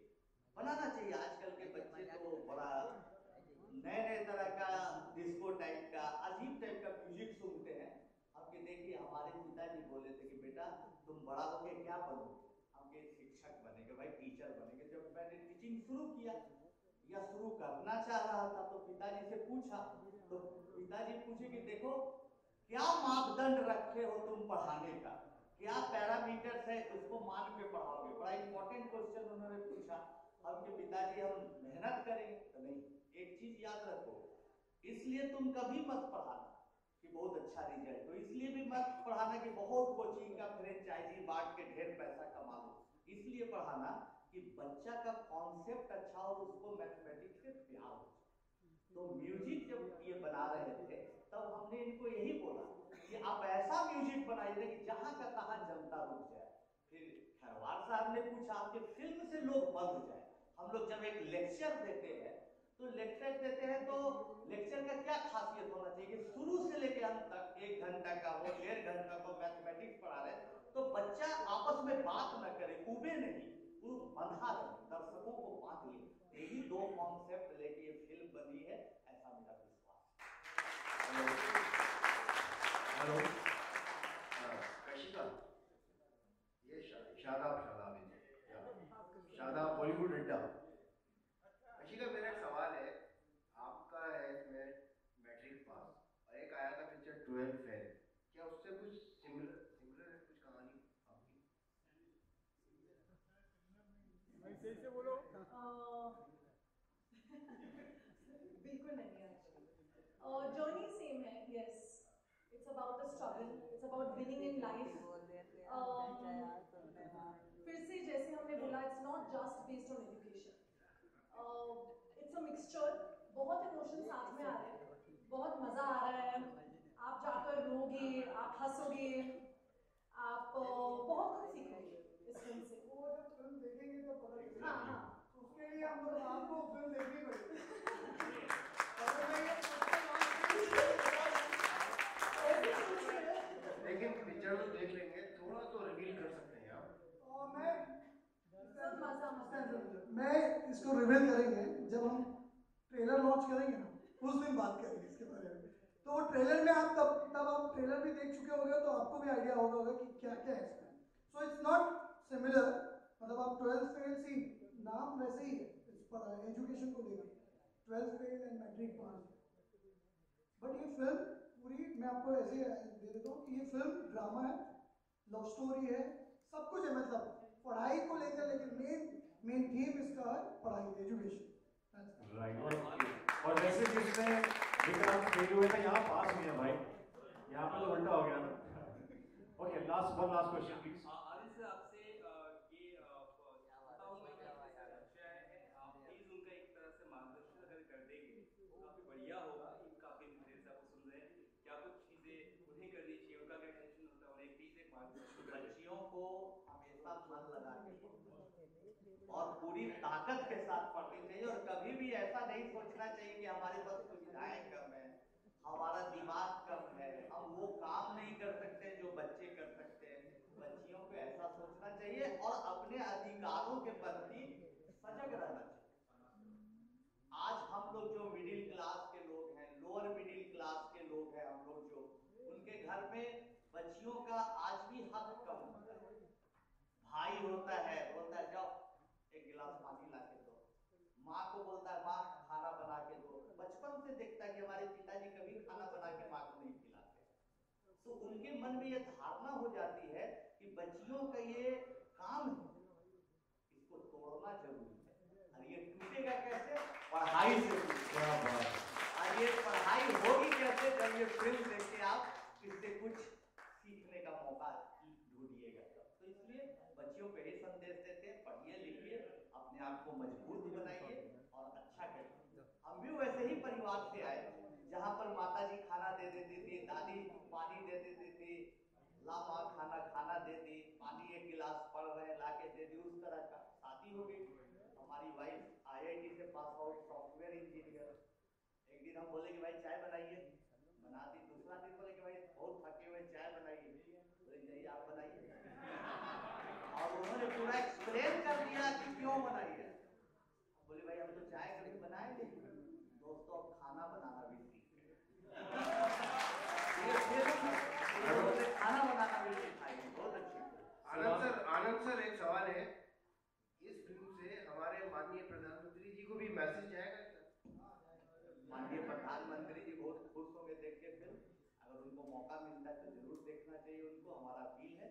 बनाना चाहिए? आजकल के बच्चे तो बड़ा नए नए तरह का डिस्को टाइप का, अजीब टाइप का म्यूज़िक सुनते हैं। हमके देखिए, हमारे पिताजी बोले थे कि, बेटा, तुम बड़ा होके क्या बनोगे? हमके शिक्षक बनेंगे भाई, टीचर बनेंगे। जब मैंने टीचिंग शुरू किया या शुरू करना चाह रहा था तो पिताजी से पूछा तो पिताजी पूछे कि, देखो, क्या मापदंड रखे हो तुम पढ़ाने का? क्या पैरामीटर्स है, उसको मान के पढ़ाओगे? बड़ा इंपॉर्टेंट क्वेश्चन उन्होंने पूछा। हमके पिताजी, हम मेहनत करेंगे। तो नहीं, एक चीज़ याद रखो, इसलिए तुम कभी मत पढ़ाना। कि बहुत अच्छा रिज़ल्ट हो इसलिए भी मत पढ़ाना कि बहुत कोचिंग का फ्रेंचाइजी बांट के ढेर पैसा कमा लो। इसलिए पढ़ाना कि बच्चा का कॉन्सेप्ट अच्छा और उसको मैथमेटिक्स से प्यार हो। तो म्यूज़िक जब ये बना रहे थे, तब हमने इनको यही बोला कि आप ऐसा म्यूज़िक बनाइए कि जहाँ का तहां जनता रुक जाए। फिर खरवार साहब ने पूछा, आपके फ़िल्म से लोग बंध जाए। हम लोग जब एक लेक्चर देते हैं तो लेक्चर देते हैं तो लेक्चर का क्या खासियत होना चाहिए शुरू से लेकर अंत तक, एक घंटा का हो, डेढ़ घंटा को मैथमेटिक्स पढ़ा रहे तो बच्चा आपस में बात न करे उबे नहीं, वो बंधा रहे, दर्शकों को बाँध ले। यही दो कॉन्सेप्ट लेके ये फ़िल्म बनी है ऐसा मेरा विश्वास हेलो कशिका ये शा- शादाब शादाब है या, शादाब बॉलीवुड अड्डा कशिका मेरा एक सवाल है आपका है इसमें मैट्रिक पास और एक आया था पिक्चर ट्वेल्थ फेल क्या उससे कुछ सिमिलर सिमिलर है कुछ कहानी आपकी भाई सही से बोलो बिल्कुल नहीं एक्चुअली जर्नी सेम है yes it's about the struggle it's about winning in life फिर से जैसे हमने बोला it's not just based on education it's a mixture बहुत इमोशन साथ में आ रहे हैं. बहुत मज़ा आ रहा है. आप जाकर रोगे आप हंसोगे आप uh, बहुत कुछ सीखोगे इस फ़िल्म से वो जब फ़िल्म देखेंगे तो पता चलेगा हाँ हाँ तो उसके लिए हम लोग आपको फ़िल्म देखनी पड़ेगी लेकिन पिक्चर तो देख लेंगे थोड़ा तो रिवील कर सकते हैं आप। और मैं मैं इसको रिवील करेंगे जब हम ट्रेलर लॉन्च करेंगे ना उस दिन बात करेंगे इसके बारे में। तो ट्रेलर में आप तब तब आप ट्रेलर भी देख चुके होंगे तो आपको भी आइडिया होगा होगा कि क्या क्या है इसमें। सो इट्स नॉट सिमिलर मतलब आप ट्वेल्थ फेल सी नाम वैसे ही है एजुकेशन को लेकर twelfth fail and matric pass. But ये फ़िल्म पूरी मैं आपको ऐसे दे देता हूँ कि ये फ़िल्म ड्रामा है लव स्टोरी है सब कुछ है मतलब पढ़ाई को लेकर लेकिन मेन मेन थीम इसका है पढ़ाई एजुकेशन राइट और और जैसे कि इसमें विक्रांत फेल हुए थे यहाँ पास हुए हैं भाई। यहाँ पे तो उल्टा हो गया ना। Okay last one last question please Adil से आपसे अ, ये अ, बताता हूँ मैं कि जैसे बच्चा है आप प्लीज़ उनका एक तरह से मार्गदर्शन अगर कर देंगे तो काफ़ी बढ़िया होगा ये काफ़ी देर से आपको सुन रहे हैं क्या कुछ चीज़ें उन्हें करनी चाहिए उनका क्या टेंशन होता है उन्हें प्लीज़ एक मार्गदर्शन कर दें। बच्चियों को हमेशा मन लगा के पढ़ना और पूरी ताकत के साथ पढ़नी चाहिए और कभी भी ऐसा नहीं सोचना चाहिए कि हमारे पास सुविधाएँ कम है हमारा दिमाग कम है हम वो काम नहीं कर सकते जो बच्चे कर सकते हैं बच्चियों को ऐसा सोचना चाहिए और अपने अधिकारों के प्रति सजग रहना चाहिए आज हम लोग जो मिडिल क्लास के लोग हैं लोअर मिडिल क्लास के लोग हैं हम लोग जो उनके घर में बच्चियों का आज भी हक कम होता है भाई होता है, बोलता है, जाओ, एक गिलास पानी ला के दो। माँ को बोलता है, माँ, खाना बना के दो। बचपन से देखता है कि हमारे पिताजी कभी खाना बना के माँ को नहीं खिलाते। तो उनके मन में ये धारणा हो जाती है कि बच्चियों का ये काम है, इसको तोड़ना ज़रूरी है। और ये टूटेगा कैसे? पढ़ाई से क्या बात और ये पढ़ाई होगी कैसे जब ये फ़िल्म देख के आप इससे कुछ सीखने का मौका ढूंढिएगा तो इसलिए बच्चियों को यही संदेश देते हैं पढ़िए लिखिए अपने आप को मज़बूत बनाइए और अच्छा करिए हम भी वैसे ही परिवार से आए जहाँ पर माता जी खाना दे देती थी दादी पानी दे देती थी ला माँ खाना खाना दे दी पानी एक गिलास पड़ रहे ला के दे दी उस तरह का शादी हो गई हमारी वाइफ आईआईटी से पास आउट सॉफ्टवेयर इंजीनियर एक दिन हम बोले कि भाई चाय बनाइए बना दी दूसरा दिन बोले कि भाई बहुत थके हुए चाय बनाइए बोले नहीं आप बनाइए और उन्होंने पूरा एक्सप्लेन कर दिया कि क्यों बनाइए बोले भाई हम तो चाय कभी बनाए नहीं दोस्तों अब खाना बनाना भी सीख ये फ़िल्म उन्होंने खाना बनाना भी सिखाई बहुत अच्छी आनंद सर आनंद सर एक सवाल है इस फ़िल्म से हमारे माननीय प्रधानमंत्री जी को भी मैसेज जाएगा क्या माननीय प्रधानमंत्री जी बहुत खुश होंगे देख के फ़िल्म अगर उनको मौका मिलता है तो ज़रूर देखना चाहिए उनको हमारा अपील है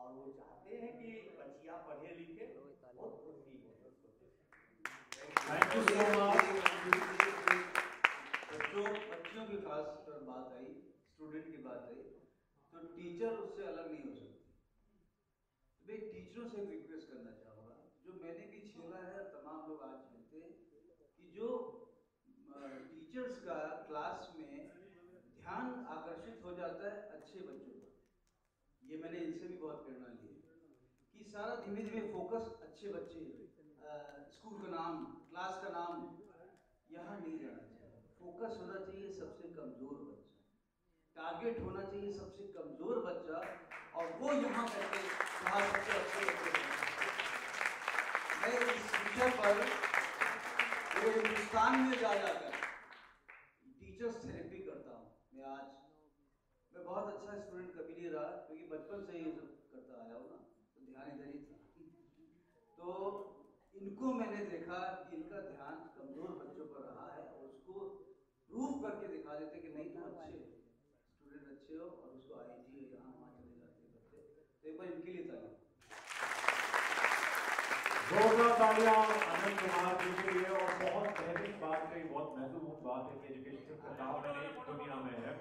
और वो चाहते हैं कि बच्चियाँ पढ़े लिखे बहुत खुशी हो उसको देख के। थैंक यू सो मच बच्चों बच्चियों की खास कर बात आई स्टूडेंट की बात आई तो टीचर उससे अलग नहीं हो सकती तो मैं टीचरों से एक रिक्वेस्ट करना चाहूँगा जो मैंने भी झेला है और तमाम लोग आज झेलते हैं कि जो टीचर्स का क्लास में ध्यान आकर्षित हो जाता है अच्छे बच्चों पर ये मैंने इनसे भी बहुत प्रेरणा ली है धीमे धीमे फोकस अच्छे बच्चे स्कूल का नाम, क्लास का नाम यहाँ नहीं जाना चाहिए। फोकस होना चाहिए सबसे कमज़ोर बच्चा। टारगेट होना चाहिए सबसे कमज़ोर बच्चा और वो यहाँ यहाँ सबसे अच्छे मैं इस विषय पर पूरे हिंदुस्तान में जा जाकर टीचर्स थेरेपी करता हूँ। मैं आज, मैं बहुत अच्छा स्टूडेंट कभी नहीं रहा, क्योंकि बचपन से ही सब करता आया हूँ ना तो ध्यान इधर ही था। तो इनको मैंने देखा कि इनका ध्यान कमज़ोर बच्चों पर रहा है, और उसको प्रूव करके दिखा देते कि नहीं, तुम अच्छे स्टूडेंट अच्छे हो, और उसको आई टी यहाँ वहाँ चले जाते बच्चे तो एक बार इनके लिए ताली जोरदार तालियाँ आनंद कुमार जी के लिए, और बहुत बेहतरीन बात कही, बहुत महत्वपूर्ण बात है कि एजुकेशन सिर्फ़ किताब में दुनिया में है।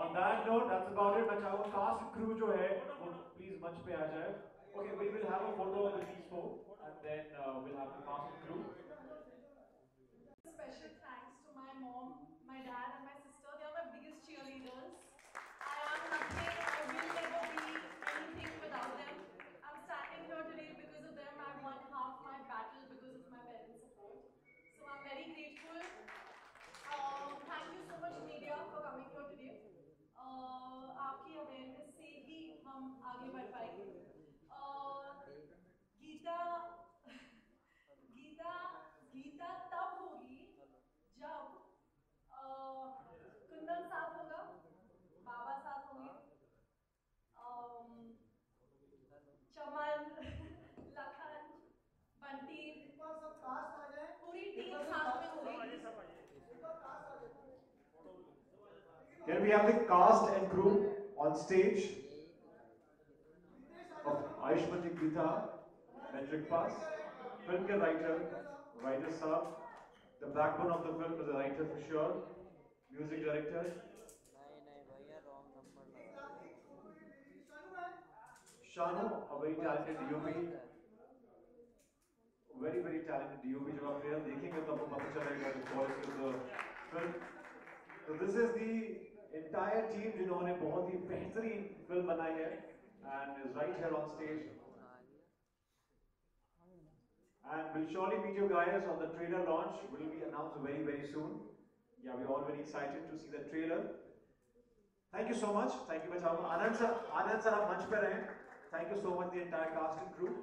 On that note that's about it मैं चाहूँगा कास्ट क्रू जो है, वो प्लीज़ मंच पे आ जाए। Okay, we will have a photo of these four and then uh, we'll have to pass it through. Special thanks to my mom, my dad and my we have the cast and crew on stage of Aishmati Gita, Metric Pass, film ke writer, writer sahab, the backbone of the film is a writer for sure, music director. Shanu, a very talented DOP, very very talented DOP जब आप ट्रेलर देखेंगे तो आपको पता चलेगा the quality of the film. So this is Entire team जिन्होंने बहुत ही बेहतरीन फ़िल्म बनाई है and is right here on stage. And we'll surely meet you guys on the trailer launch. Will be announced very very soon. Yeah, we're all very excited to see the trailer. Thank you so much. Thank you, Bachao. Anand sir, Anand sir, आप मंच पे रहें. Thank you so much the entire cast and crew.